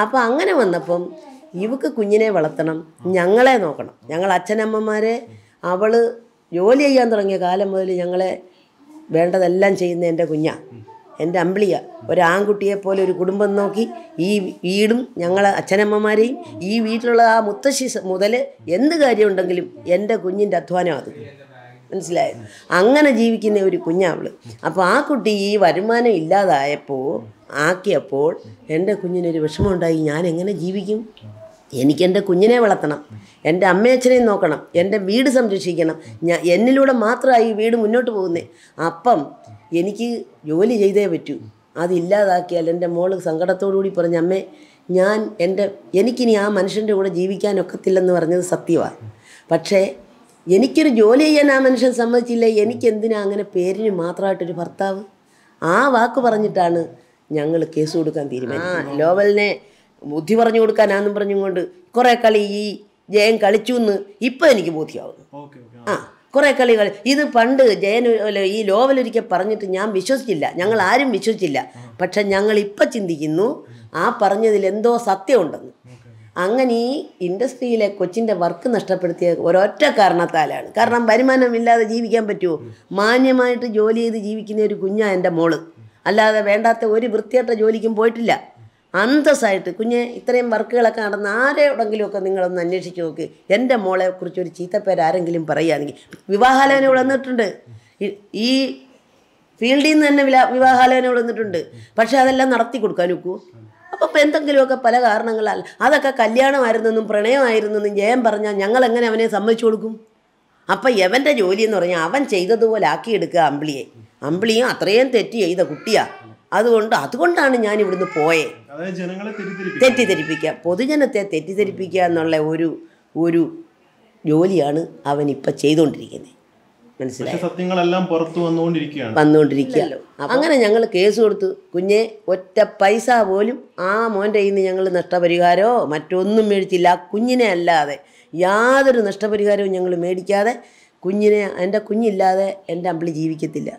Speaker 1: അപ്പോൾ അങ്ങനെ വന്നപ്പം ഇവക്ക് കുഞ്ഞിനെ വളർത്തണം. ഞങ്ങളെ നോക്കണം. ഞങ്ങൾ അച്ഛനമ്മമാരെ അവൾ ജോലി ചെയ്യാൻ തുടങ്ങിയ കാലം മുതൽ ഞങ്ങളെ വേണ്ടതെല്ലാം ചെയ്യുന്ന എന്റെ കുഞ്ഞാ. എന്റെ അമ്പിളിയ. ഒരാൺകുട്ടിയെ പോലെ ഒരു കുടുംബം നോക്കി ഈ വീടും ഞങ്ങളെ അച്ഛനമ്മമാരെയും ഈ വീട്ടിലുള്ള ആ മുത്തശ്ശി മുതൽ എന്ത് കാര്യമുണ്ടെങ്കിലും എന്റെ കുഞ്ഞിന്റെ അധ്വാനം അത്. മനസ്സിലായത് അങ്ങനെ ജീവിക്കുന്ന ഒരു കുഞ്ഞാവൾ അപ്പോൾ ആ കുട്ടി ഈ വരുമാനം ഇല്ലാതായപ്പോൾ ആക്കിയപ്പോൾ എന്റെ കുഞ്ഞിനൊരു വിഷമമുണ്ടായി ഞാൻ എങ്ങനെ ജീവിക്കും? എനിക്ക് എന്റെ കുഞ്ഞിനെ വളർത്തണം എന്റെ അമ്മയച്ഛനെയും നോക്കണം എന്റെ വീട് സംരക്ഷിക്കണം. ഞാൻ എന്നിലൂടെ മാത്രമായി ഈ വീട് മുന്നോട്ട് പോകുന്നേ. അപ്പം എനിക്ക് ജോലി ചെയ്തേ പറ്റൂ. അതില്ലാതാക്കിയാൽ എന്റെ മോൾ സങ്കടത്തോടു കൂടി പറഞ്ഞ അമ്മേ ഞാൻ എന്റെ എനിക്കിനി ആ മനുഷ്യന്റെ കൂടെ ജീവിക്കാനൊക്കത്തില്ലെന്ന് പറഞ്ഞത് സത്യമാണ് പക്ഷേ എനിക്കൊരു ജോലി ചെയ്യാൻ ആ മനുഷ്യൻ സമ്മതിച്ചില്ല? എനിക്കെന്തിനാ അങ്ങനെ പേരിന് മാത്രമായിട്ടൊരു ഭർത്താവ്? ആ വാക്ക് പറഞ്ഞിട്ടാണ് ഞങ്ങൾ കേസ് കൊടുക്കാൻ തീരുമാനിച്ചത് ലോവലിനെ ബുദ്ധി പറഞ്ഞു കൊടുക്കാനാന്നും പറഞ്ഞുകൊണ്ട് കുറേ കളി ഈ ജയൻ കളിച്ചു എന്ന് ഇപ്പം എനിക്ക് ബോധ്യമാവുന്നു ആ. കുറേ കളി കളി. ഇത് പണ്ട് ജയൻ ഈ ലോവലൊരിക്കൽ പറഞ്ഞിട്ട് ഞാൻ വിശ്വസിച്ചില്ല. ഞങ്ങൾ ആരും വിശ്വസിച്ചില്ല. പക്ഷെ ഞങ്ങൾ ഇപ്പം ചിന്തിക്കുന്നു ആ പറഞ്ഞതിൽ എന്തോ സത്യമുണ്ടെന്ന്. അങ്ങനെ ഈ ഇൻഡസ്ട്രിയിലെ കൊച്ചിന്റെ വർക്ക് നഷ്ടപ്പെടുത്തിയ ഒരൊറ്റ കാരണത്താലാണ്. കാരണം വരുമാനമില്ലാതെ ജീവിക്കാൻ പറ്റുമോ? മാന്യമായിട്ട് ജോലി ചെയ്ത് ജീവിക്കുന്ന ഒരു കുഞ്ഞാ എന്റെ മോൾ. അല്ലാതെ വേണ്ടാത്ത ഒരു വൃത്തിയായിട്ട ജോലിക്കും പോയിട്ടില്ല. അന്തസ്സായിട്ട് കുഞ്ഞെ ഇത്രയും വർക്കുകളൊക്കെ നടന്ന ആരോടെങ്കിലുമൊക്കെ നിങ്ങളൊന്ന് അന്വേഷിച്ച് നോക്ക്. എന്റെ മോളെ കുറിച്ച് ഒരു ചീത്തപ്പേര് ആരെങ്കിലും പറയുകയാണെങ്കിൽ. വിവാഹാലയന വിളന്നിട്ടുണ്ട് ഈ- ഫീൽഡിൽ നിന്ന് തന്നെ വില വിവാഹാലയന വിളന്നിട്ടുണ്ട് പക്ഷെ അതെല്ലാം നടത്തി കൊടുക്കാൻ നോക്കൂ. അപ്പം എന്തെങ്കിലുമൊക്കെ പല കാരണങ്ങളാൽ അതൊക്കെ കല്യാണമായിരുന്നെന്നും പ്രണയമായിരുന്നെന്നും ജയം പറഞ്ഞാൽ ഞങ്ങൾ എങ്ങനെ അവനെ സമ്മതിച്ചു കൊടുക്കും? അപ്പം എവന്റെ ജോലി എന്ന് പറഞ്ഞാൽ അവൻ ചെയ്തതുപോലെ ആക്കിയെടുക്കുക അമ്പിളിയെ. അമ്പിളിയും അത്രയും തെറ്റ് ചെയ്ത കുട്ടിയാണ് അതുകൊണ്ട് അതുകൊണ്ടാണ് ഞാൻ ഇവിടുന്ന് പോയേ. തെറ്റിദ്ധരിപ്പിക്കുക പൊതുജനത്തെ തെറ്റിദ്ധരിപ്പിക്കുക എന്നുള്ള ഒരു ഒരു ജോലിയാണ് അവൻ ഇപ്പം ചെയ്തുകൊണ്ടിരിക്കുന്നത് മനസ്സിലായി
Speaker 2: സത്യങ്ങളെല്ലാം പുറത്തു വന്നുകൊണ്ടിരിക്കുകയാണ്.
Speaker 1: വന്നുകൊണ്ടിരിക്കുക. അങ്ങനെ ഞങ്ങൾ കേസ് കൊടുത്തു. കുഞ്ഞെ ഒറ്റ പൈസ പോലും ആ മോന്റെ കയ്യിൽ നിന്ന് ഞങ്ങൾ നഷ്ടപരിഹാരമോ മറ്റൊന്നും മേടിച്ചില്ല. ആ കുഞ്ഞിനെ അല്ലാതെ യാതൊരു നഷ്ടപരിഹാരവും ഞങ്ങൾ മേടിക്കാതെ കുഞ്ഞിനെ എന്റെ കുഞ്ഞില്ലാതെ എന്റെ അമ്പിളി ജീവിക്കത്തില്ല.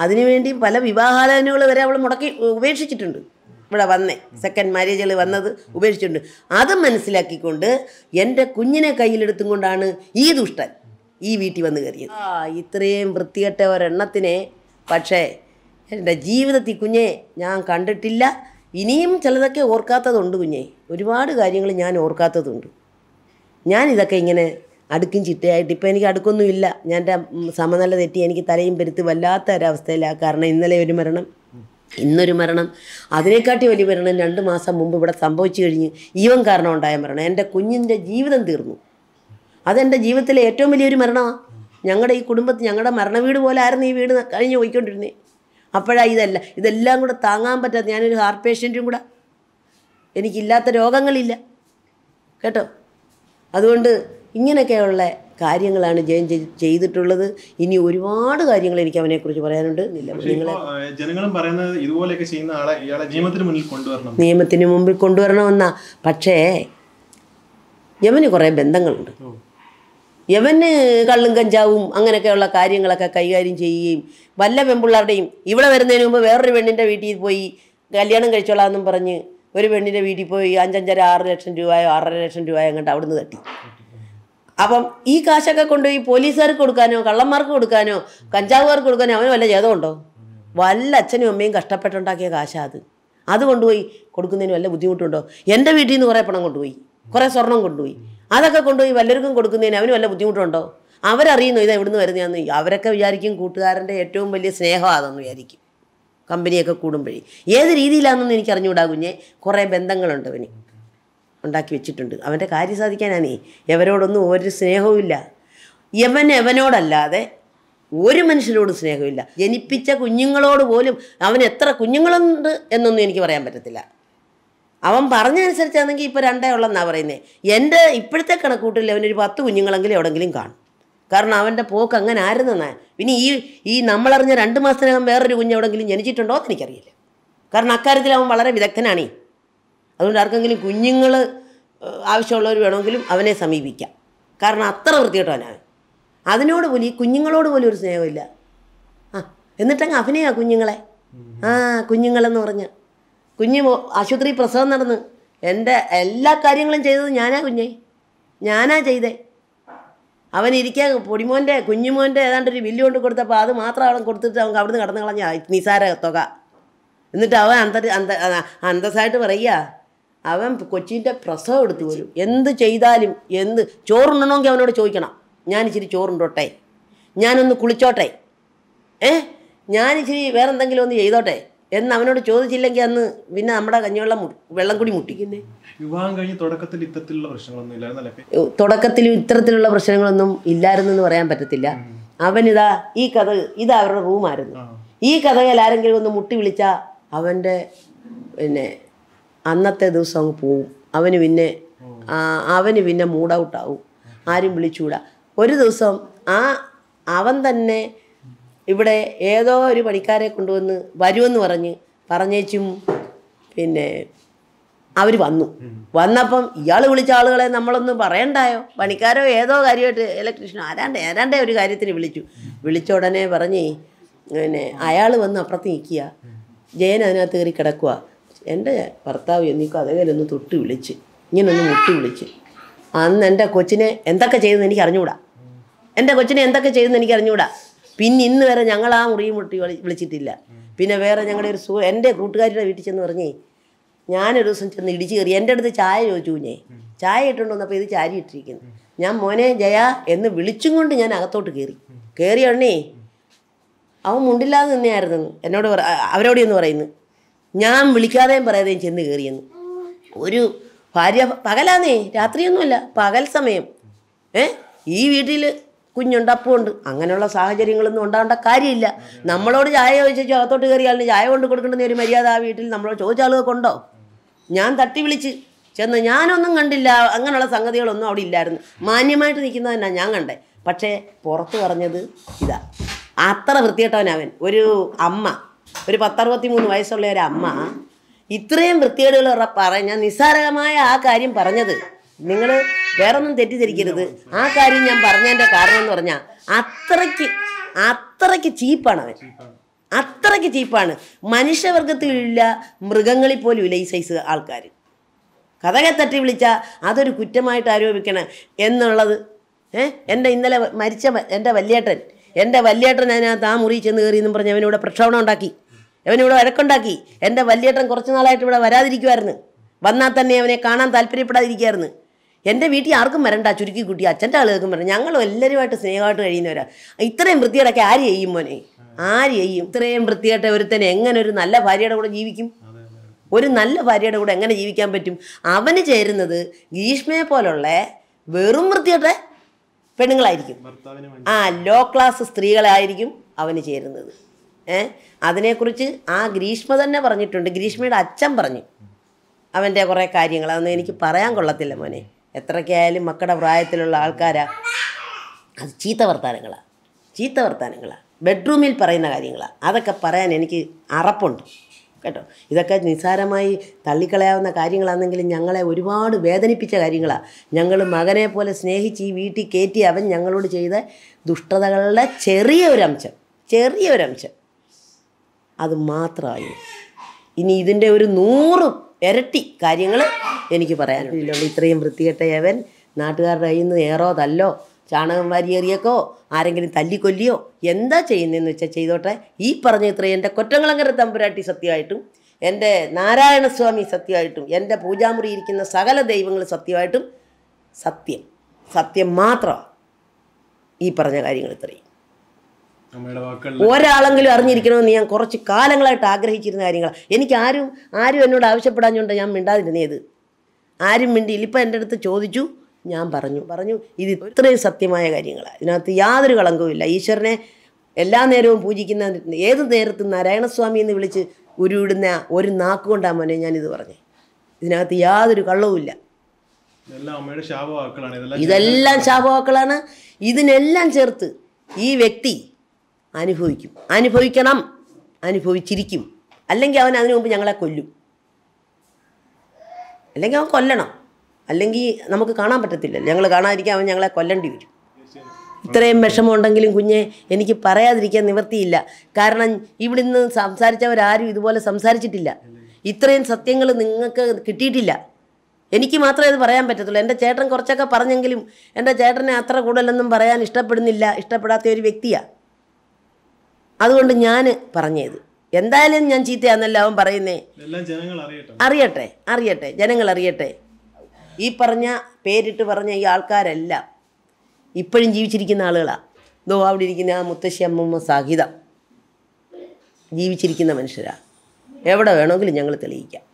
Speaker 1: അതിനുവേണ്ടി പല വിവാഹാലോചനകൾ വരെ അവൾ മുടക്കി ഉപേക്ഷിച്ചിട്ടുണ്ട്. ഇവിടെ വന്നേ. സെക്കൻഡ് മാരേജുകൾ വന്നത് ഉപേക്ഷിച്ചിട്ടുണ്ട്. അത് മനസ്സിലാക്കിക്കൊണ്ട് എന്റെ കുഞ്ഞിനെ കയ്യിലെടുത്തും കൊണ്ടാണ് ഈ ദുഷ്ടൻ ഈ വീട്ടിൽ വന്ന് കയറിയത്. ആ ഇത്രയും വൃത്തികെട്ട ഒരെണ്ണത്തിനെ പക്ഷേ എന്റെ ജീവിതത്തിൽ കുഞ്ഞെ ഞാൻ കണ്ടിട്ടില്ല. ഇനിയും ചിലതൊക്കെ ഓർക്കാത്തതുണ്ട് കുഞ്ഞെ. ഒരുപാട് കാര്യങ്ങൾ ഞാൻ ഓർക്കാത്തതുണ്ട്. ഞാൻ ഇതൊക്കെ ഇങ്ങനെ അടുക്കും ചിട്ടയായിട്ട് ഇപ്പം എനിക്ക് അടുക്കൊന്നുമില്ല. ഞാൻ സമനില തെറ്റി എനിക്ക് തലയും പെരുത്ത് വല്ലാത്ത ഒരവസ്ഥയിലാണ് കാരണം ഇന്നലെ ഒരു മരണം. ഇന്നൊരു മരണം. അതിനെക്കാട്ടി വലിയ മരണം രണ്ട് മാസം മുമ്പ് ഇവിടെ സംഭവിച്ചു കഴിഞ്ഞ് ഈവൻ കാരണം ഉണ്ടായ മരണം. എന്റെ കുഞ്ഞിന്റെ ജീവിതം തീർന്നു. അതെന്റെ ജീവിതത്തിലെ ഏറ്റവും വലിയൊരു മരണമാണ് ഞങ്ങളുടെ ഈ കുടുംബത്തിൽ ഞങ്ങളുടെ മരണവീട് പോലെ ആയിരുന്നു ഈ വീട് കഴിഞ്ഞ് പോയിക്കൊണ്ടിരുന്നേ. അപ്പോഴാണ് ഇതല്ല ഇതെല്ലാം കൂടെ താങ്ങാൻ പറ്റാത്ത ഞാനൊരു ഹാർട്ട് പേഷ്യന്റും കൂടെ. എനിക്കില്ലാത്ത രോഗങ്ങളില്ല. കേട്ടോ? അതുകൊണ്ട് ഇങ്ങനെയൊക്കെയുള്ള കാര്യങ്ങളാണ് ജയൻ ചെയ്തിട്ടുള്ളത്. ഇനി ഒരുപാട് കാര്യങ്ങൾ എനിക്ക് അവനെക്കുറിച്ച് പറയാനുണ്ട്.
Speaker 2: ജനങ്ങളും പറയുന്നത് ഇതുപോലെയൊക്കെ ചെയ്യുന്ന ആളെ ഇയാളെ നിയമത്തിന് മുന്നിൽ കൊണ്ടുവരണം.
Speaker 1: നിയമത്തിന് മുമ്പിൽ കൊണ്ടുവരണമെന്നാ. പക്ഷേ യമന് കുറേ ബന്ധങ്ങളുണ്ട്.
Speaker 2: യമന്
Speaker 1: യവന് കള്ളും കഞ്ചാവും അങ്ങനെയൊക്കെയുള്ള കാര്യങ്ങളൊക്കെ കൈകാര്യം ചെയ്യുകയും വല്ല പെൺപിള്ളാരുടെയും ഇവിടെ വരുന്നതിന് മുമ്പ് വേറൊരു പെണ്ണിന്റെ വീട്ടിൽ പോയി കല്യാണം കഴിച്ചോളാമെന്നും പറഞ്ഞ് ഒരു പെണ്ണിന്റെ വീട്ടിൽ പോയി അഞ്ചഞ്ചര ആറ് ലക്ഷം രൂപയോ ആറര ലക്ഷം രൂപയോ അങ്ങോട്ട് അവിടുന്ന് തട്ടി. അപ്പം ഈ കാശൊക്കെ കൊണ്ടുപോയി പോലീസുകാർക്ക് കൊടുക്കാനോ കള്ളന്മാർക്ക് കൊടുക്കാനോ കഞ്ചാവുകാർക്ക് കൊടുക്കാനോ അവന് വല്ല ജേതമുണ്ടോ വല്ല അച്ഛനും അമ്മയും കഷ്ടപ്പെട്ടുണ്ടാക്കിയ കാശാ അത്. അത് കൊണ്ടുപോയി കൊടുക്കുന്നതിന് വല്ല ബുദ്ധിമുട്ടുണ്ടോ? എന്റെ വീട്ടിൽ നിന്ന് കുറേ പണം കൊണ്ടുപോയി. കുറേ സ്വർണം കൊണ്ടുപോയി. അതൊക്കെ കൊണ്ടുപോയി വല്ലവർക്കും കൊടുക്കുന്നതിന് അവന് വല്ല ബുദ്ധിമുട്ടുണ്ടോ? അവരറിയുന്നു ഇത് എവിടുന്ന് വരുന്നതെന്ന്? അവരൊക്കെ വിചാരിക്കും കൂട്ടുകാരന്റെ ഏറ്റവും വലിയ സ്നേഹം അതെന്ന് വിചാരിക്കും. കമ്പനിയൊക്കെ കൂടുമ്പോഴേ. ഏത് രീതിയിലാണെന്നൊന്നും എനിക്ക് അറിഞ്ഞുകൂടാ കുഞ്ഞെ. കുറേ ബന്ധങ്ങളുണ്ട് അവന്. ഉണ്ടാക്കി വെച്ചിട്ടുണ്ട്. അവന്റെ കാര്യം സാധിക്കാനാണേ. എവരോടൊന്നും ഒരു സ്നേഹവുമില്ല യവൻ എവനോടല്ലാതെ ഒരു മനുഷ്യനോട് സ്നേഹമില്ല. ജനിപ്പിച്ച കുഞ്ഞുങ്ങളോട് പോലും അവൻ എത്ര കുഞ്ഞുങ്ങളുണ്ട് എന്നൊന്നും എനിക്ക് പറയാൻ പറ്റത്തില്ല. അവൻ പറഞ്ഞനുസരിച്ചാണെങ്കിൽ ഇപ്പോൾ രണ്ടേ ഉള്ളെന്നാണ് പറയുന്നത് എന്റെ ഇപ്പോഴത്തെ കണക്കൂട്ടിൽ അവനൊരു പത്ത് കുഞ്ഞുങ്ങളെങ്കിലും എവിടെങ്കിലും കാണും. കാരണം അവന്റെ പോക്ക് അങ്ങനെ ആയിരുന്നെന്നാ. പിന്നെ ഈ ഈ നമ്മളറിഞ്ഞ രണ്ട് മാസത്തിനകം വേറൊരു കുഞ്ഞ് എവിടെങ്കിലും ജനിച്ചിട്ടുണ്ടോ എന്ന് എനിക്കറിയില്ല. കാരണം അക്കാര്യത്തിൽ അവൻ വളരെ വിദഗ്ധനാണേ. അതുകൊണ്ട് ആർക്കെങ്കിലും കുഞ്ഞുങ്ങൾ ആവശ്യമുള്ളവർ വേണമെങ്കിലും അവനെ സമീപിക്കാം. കാരണം അത്ര വൃത്തികെട്ടവനാണ് അതിനോട് പോലും ഈ കുഞ്ഞുങ്ങളോട് പോലും ഒരു സ്നേഹമില്ല. ആ എന്നിട്ടങ്ങ് അഭിനയാ കുഞ്ഞുങ്ങളെ. ആ കുഞ്ഞുങ്ങളെന്ന് പറഞ്ഞ്. കുഞ്ഞ് ആശുപത്രി പ്രസവം നടന്ന്. എന്റെ എല്ലാ കാര്യങ്ങളും ചെയ്തത് ഞാനാ കുഞ്ഞേ. ഞാനാ ചെയ്തേ. അവൻ ഇരിക്കാൻ പൊടിമോന്റെ കുഞ്ഞുമോന്റെ ഏതാണ്ട് ഒരു ബില്ല് കൊണ്ട് കൊടുത്തപ്പോൾ അത് മാത്രം അവൻ കൊടുത്തിട്ട് അവൻ അവിടുന്ന് കടന്നു കളഞ്ഞ നിസാര തുക. എന്നിട്ട് അവൻ അന്ത അന്തസ്സായിട്ട് പറയുക അവൻ കൊച്ചിന്റെ പ്രസവം എടുത്തു വരും. എന്ത് ചെയ്താലും എന്ത് ചോറുണ്ണണമെങ്കിൽ അവനോട് ചോദിക്കണം. ഞാൻ ഇച്ചിരി ചോറുണ്ടോട്ടെ? ഞാനൊന്ന് കുളിച്ചോട്ടെ? ഏ? ഞാൻ ഇച്ചിരി വേറെ എന്തെങ്കിലും ഒന്ന് ചെയ്തോട്ടെ? എന്ന് അവനോട് ചോദിച്ചില്ലെങ്കിൽ അന്ന് പിന്നെ നമ്മുടെ കഞ്ഞിവെള്ളം വെള്ളം കൂടി മുട്ടിക്കുന്നേ.
Speaker 2: വിവാഹം കഴിഞ്ഞ് തുടക്കത്തിൽ ഇത്തരത്തിലുള്ള പ്രശ്നങ്ങളൊന്നും ഇല്ലായിരുന്നല്ലേ
Speaker 1: തുടക്കത്തിലും ഇത്തരത്തിലുള്ള പ്രശ്നങ്ങളൊന്നും ഇല്ലായിരുന്നെന്ന് പറയാൻ പറ്റത്തില്ല. അവനിതാ ഈ കഥ ഇത് അവരുടെ റൂമായിരുന്നു ഈ കഥകൾ ആരെങ്കിലും ഒന്ന് മുട്ടി വിളിച്ചാൽ അവന്റെ പിന്നെ അന്നത്തെ ദിവസം അങ്ങ് പോവും. അവന് പിന്നെ അവന് പിന്നെ മൂഡ് ഔട്ട് ആവും. ആരും വിളിച്ചുകൂടാ ഒരു ദിവസം ആ അവൻ തന്നെ ഇവിടെ ഏതോ ഒരു പണിക്കാരെ കൊണ്ടുവന്ന് വരുമെന്ന് പറഞ്ഞ് പറഞ്ഞേച്ചും പിന്നെ അവർ വന്നു. വന്നപ്പം ഇയാൾ വിളിച്ച ആളുകളെ നമ്മളൊന്നും പറയണ്ടായോ? പണിക്കാരോ ഏതോ കാര്യമായിട്ട് ഇലക്ട്രീഷ്യനോ ആരാണ്ടേ ഏതാണ്ടേ ഒരു കാര്യത്തിന് വിളിച്ചു. വിളിച്ച ഉടനെ പറഞ്ഞേ പിന്നെ അയാൾ വന്ന് അപ്പുറത്ത് നിൽക്കുക. ജയൻ അതിനകത്ത് കയറി കിടക്കുക. എന്റെ ഭർത്താവ് എന്നീ കഥകയിലൊന്ന് തൊട്ട് വിളിച്ച് ഇങ്ങനൊന്ന് മുട്ടി വിളിച്ച്. അന്ന് എന്റെ കൊച്ചിനെ എന്തൊക്കെ ചെയ്തെന്ന് എനിക്ക് അറിഞ്ഞുകൂടാ എന്റെ കൊച്ചിനെ എന്തൊക്കെ ചെയ്തെന്ന് എനിക്ക് അറിഞ്ഞുകൂടാ പിന്നെ ഇന്ന് വരെ ഞങ്ങൾ ആ മുറിയും മുട്ടി വിളി- വിളിച്ചിട്ടില്ല. പിന്നെ വേറെ ഞങ്ങളുടെ ഒരു സു എന്റെ കൂട്ടുകാരിയുടെ വീട്ടിൽ ചെന്ന് പറഞ്ഞേ ഞാനൊരു ദിവസം ചെന്ന് ഇടിച്ച് കയറി എന്റെ അടുത്ത് ചായ ചോദിച്ചു കുഞ്ഞേ. ചായ ഇട്ടുണ്ടോ വന്നപ്പോൾ ഇത് ചാരി ഇട്ടിരിക്കുന്നു. ഞാൻ മോനെ ജയ എന്ന് വിളിച്ചും കൊണ്ട് ഞാൻ അകത്തോട്ട് കയറി. കയറിയ അവൻ മുണ്ടില്ലാതെ നിന്നെയായിരുന്നു. എന്നോട് അവരോട് എന്ന് പറയുന്നു. ഞാൻ വിളിക്കാതെയും പറയാതെയും ചെന്ന് കയറിയെന്ന് ഒരു ഭാര്യ പകലാന്നേ രാത്രിയൊന്നുമല്ല പകൽ സമയം. ഏ? ഈ വീട്ടിൽ കുഞ്ഞുണ്ട് അപ്പുണ്ട്. അങ്ങനെയുള്ള സാഹചര്യങ്ങളൊന്നും ഉണ്ടാവേണ്ട കാര്യമില്ല. നമ്മളോട് ചായ ചോദിച്ചു അകത്തോട്ട് കയറിയാലിന് ചായ കൊണ്ട് കൊടുക്കേണ്ടുന്ന ഒരു മര്യാദ ആ വീട്ടിൽ നമ്മളോട് ചോദിച്ച ആളുകൾക്കുണ്ടോ ഞാൻ തട്ടി വിളിച്ച് ചെന്ന് ഞാനൊന്നും കണ്ടില്ല അങ്ങനെയുള്ള സംഗതികളൊന്നും അവിടെ ഇല്ലായിരുന്നു. മാന്യമായിട്ട് നിൽക്കുന്നത് തന്നെ ഞാൻ കണ്ടേ. പക്ഷേ പുറത്ത് പറഞ്ഞത് ഇതാ. അത്ര വൃത്തികെട്ടവനവൻ ഒരു അമ്മ. ഒരു പത്തറുപത്തി മൂന്ന് വയസ്സുള്ള ഒരു അമ്മ ഇത്രയും വൃത്തികേടുകൾ പറഞ്ഞ നിസ്സാരമായ ആ കാര്യം പറഞ്ഞത്. നിങ്ങൾ വേറൊന്നും തെറ്റിദ്ധരിക്കരുത്. ആ കാര്യം ഞാൻ പറഞ്ഞതിന്റെ കാരണം എന്ന് പറഞ്ഞാൽ അത്രയ്ക്ക് അത്രയ്ക്ക് ചീപ്പാണ് അവൻ. അത്രയ്ക്ക് ചീപ്പാണ്. മനുഷ്യവർഗത്തിലില്ല മൃഗങ്ങളിൽ പോലും ഇല്ല ഈ സൈസ് ആൾക്കാർ കഥകെ തട്ടി വിളിച്ചാൽ അതൊരു കുറ്റമായിട്ട് ആരോപിക്കണം എന്നുള്ളത് ഏ? എന്റെ ഇന്നലെ മരിച്ച എന്റെ വല്യേട്ടൻ എന്റെ വല്യേട്ടൻ അതിനകത്ത് ആ മുറി ചെന്ന് കയറി എന്നും പറഞ്ഞ് അവനിവിടെ പ്രക്ഷോഭണം ഉണ്ടാക്കി. അവനിവിടെ വഴക്കുണ്ടാക്കി. എന്റെ വല്യേട്ടൻ കുറച്ച് നാളായിട്ട് ഇവിടെ വരാതിരിക്കുമായിരുന്നു വന്നാൽ തന്നെ അവനെ കാണാൻ താല്പര്യപ്പെടാതിരിക്കുമായിരുന്നു എന്റെ വീട്ടിൽ ആർക്കും വരണ്ട ചുരുക്കി കുട്ടി. അച്ഛന്റെ ആളുകൾക്കും വരണം ഞങ്ങളും എല്ലാവരുമായിട്ട് സ്നേഹമായിട്ട് കഴിയുന്നവരാ. ഇത്രയും വൃത്തികേടൊക്കെ ആര് ചെയ്യും മോനെ? ആര് ചെയ്യും? ഇത്രയും വൃത്തികെട്ട ഒരുത്തൻ എങ്ങനെ ഒരു നല്ല ഭാര്യയുടെ കൂടെ ജീവിക്കും. ഒരു നല്ല ഭാര്യയുടെ കൂടെ എങ്ങനെ ജീവിക്കാൻ പറ്റും? അവന് ചേരുന്നത് ഗ്രീഷ്മയെ പോലുള്ള വെറും വൃത്തികെട്ട പെണ്ണുങ്ങളായിരിക്കും. ആ ലോ ക്ലാസ് സ്ത്രീകളായിരിക്കും അവന് ചേരുന്നത്. അതിനെക്കുറിച്ച് ആ ഗ്രീഷ്മ തന്നെ പറഞ്ഞിട്ടുണ്ട്. ഗ്രീഷ്മയുടെ അച്ഛൻ പറഞ്ഞു. അവന്റെ കുറേ കാര്യങ്ങൾ. അതൊന്നും എനിക്ക് പറയാൻ കൊള്ളത്തില്ല മോനെ. എത്രയ്ക്കായാലും മക്കളുടെ പ്രായത്തിലുള്ള ആൾക്കാരാ. അത് ചീത്ത വർത്താനങ്ങളാണ് ചീത്ത വർത്താനങ്ങളാണ് ബെഡ്റൂമിൽ പറയുന്ന കാര്യങ്ങളാണ് അതൊക്കെ പറയാൻ എനിക്ക് അറപ്പുണ്ട്. കേട്ടോ? ഇതൊക്കെ നിസ്സാരമായി തള്ളിക്കളയാവുന്ന കാര്യങ്ങളാണെങ്കിലും ഞങ്ങളെ ഒരുപാട് വേദനിപ്പിച്ച കാര്യങ്ങളാണ് ഞങ്ങൾ മകനെ പോലെ സ്നേഹിച്ച് ഈ വീട്ടിൽ കയറ്റി അവൻ ഞങ്ങളോട് ചെയ്ത ദുഷ്ടതകളുടെ ചെറിയ ഒരു അംശം. ചെറിയ ഒരു അംശം. അത് മാത്രമായി. ഇനി ഇതിന്റെ ഒരു നൂറ് ഇരട്ടി കാര്യങ്ങൾ എനിക്ക് പറയാനുണ്ട്. ഇത്രയും വൃത്തികെട്ട അവൻ നാട്ടുകാരുടെ കയ്യിൽ നിന്ന് ഏറോ തല്ലോ ചാണകം വാരിയേറിയേക്കോ ആരെങ്കിലും തല്ലിക്കൊല്ലിയോ എന്താ ചെയ്യുന്നതെന്ന് വെച്ചാൽ ചെയ്തോട്ടെ. ഈ പറഞ്ഞ ഇത്രയും എന്റെ കൊറ്റങ്ങളങ്ങര തമ്പുരാട്ടി സത്യമായിട്ടും എന്റെ നാരായണസ്വാമി സത്യമായിട്ടും എന്റെ പൂജാമുറി ഇരിക്കുന്ന സകല ദൈവങ്ങൾ സത്യമായിട്ടും സത്യം. സത്യം മാത്രമാണ് ഈ പറഞ്ഞ കാര്യങ്ങൾ ഇത്രയും. ഒരാളെങ്കിലും അറിഞ്ഞിരിക്കണമെന്ന് ഞാൻ കുറച്ച് കാലങ്ങളായിട്ട് ആഗ്രഹിച്ചിരുന്ന കാര്യങ്ങളാണ് എനിക്ക് ആരും ആരും എന്നോട് ആവശ്യപ്പെടാഞ്ഞുകൊണ്ട് ഞാൻ മിണ്ടാതിരുന്നേത് ആരും മിണ്ടിയില്ല. ഇപ്പം എന്റെ അടുത്ത് ചോദിച്ചു ഞാൻ പറഞ്ഞു. പറഞ്ഞു ഇത് ഇത്രയും സത്യമായ കാര്യങ്ങളാണ് ഇതിനകത്ത് യാതൊരു കളങ്കവുമില്ല ഈശ്വരനെ എല്ലാ നേരവും പൂജിക്കുന്ന ഏത് നേരത്തും നാരായണസ്വാമി എന്ന് വിളിച്ച് ഉരുവിടുന്ന ഒരു നാക്കുകൊണ്ടാ മോനെ ഞാനിത് പറഞ്ഞു. ഇതിനകത്ത് യാതൊരു കള്ളവുമില്ല
Speaker 2: ഇതെല്ലാം
Speaker 1: ശാപവാക്കളാണ് ഇതിനെല്ലാം ചേർത്ത് ഈ വ്യക്തി അനുഭവിക്കും. അനുഭവിക്കണം. അനുഭവിച്ചിരിക്കും. അല്ലെങ്കിൽ അവൻ അതിനു മുമ്പ് ഞങ്ങളെ കൊല്ലും. അല്ലെങ്കിൽ അവൻ കൊല്ലണം. അല്ലെങ്കിൽ നമുക്ക് കാണാൻ പറ്റത്തില്ല. ഞങ്ങൾ കാണാതിരിക്കാൻ അവൻ ഞങ്ങളെ കൊല്ലേണ്ടി വരും. ഇത്രയും വിഷമമുണ്ടെങ്കിലും കുഞ്ഞെ എനിക്ക് പറയാതിരിക്കാൻ നിവർത്തിയില്ല കാരണം ഇവിടുന്ന് സംസാരിച്ചവരാരും ഇതുപോലെ സംസാരിച്ചിട്ടില്ല. ഇത്രയും സത്യങ്ങൾ നിങ്ങൾക്ക് കിട്ടിയിട്ടില്ല. എനിക്ക് മാത്രമേ അത് പറയാൻ പറ്റത്തുള്ളൂ. എന്റെ ചേട്ടൻ കുറച്ചൊക്കെ പറഞ്ഞെങ്കിലും എന്റെ ചേട്ടനെ അത്ര കൂടുതലൊന്നും പറയാൻ ഇഷ്ടപ്പെടുന്നില്ല. ഇഷ്ടപ്പെടാത്ത ഒരു വ്യക്തിയാണ് അതുകൊണ്ട് ഞാൻ പറഞ്ഞത്. എന്തായാലും ഞാൻ ചീത്തയാന്നല്ല അവൻ പറയുന്നേ?
Speaker 2: അറിയട്ടെ.
Speaker 1: അറിയട്ടെ ജനങ്ങൾ അറിയട്ടെ. ഈ പറഞ്ഞ പേരിട്ട് പറഞ്ഞ ഈ ആൾക്കാരെല്ലാം. ഇപ്പോഴും ജീവിച്ചിരിക്കുന്ന ആളുകളാണ് ഇതോ അവിടെ ഇരിക്കുന്ന ആ മുത്തശ്ശി അമ്മമ്മ സാഹിത. ജീവിച്ചിരിക്കുന്ന മനുഷ്യരാണ് എവിടെ വേണമെങ്കിലും ഞങ്ങൾ തെളിയിക്കാം.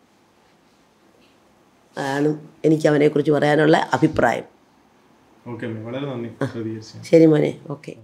Speaker 1: ആണ് എനിക്ക് അവനെക്കുറിച്ച് പറയാനുള്ള അഭിപ്രായം. ശരി മോനെ ഓക്കെ.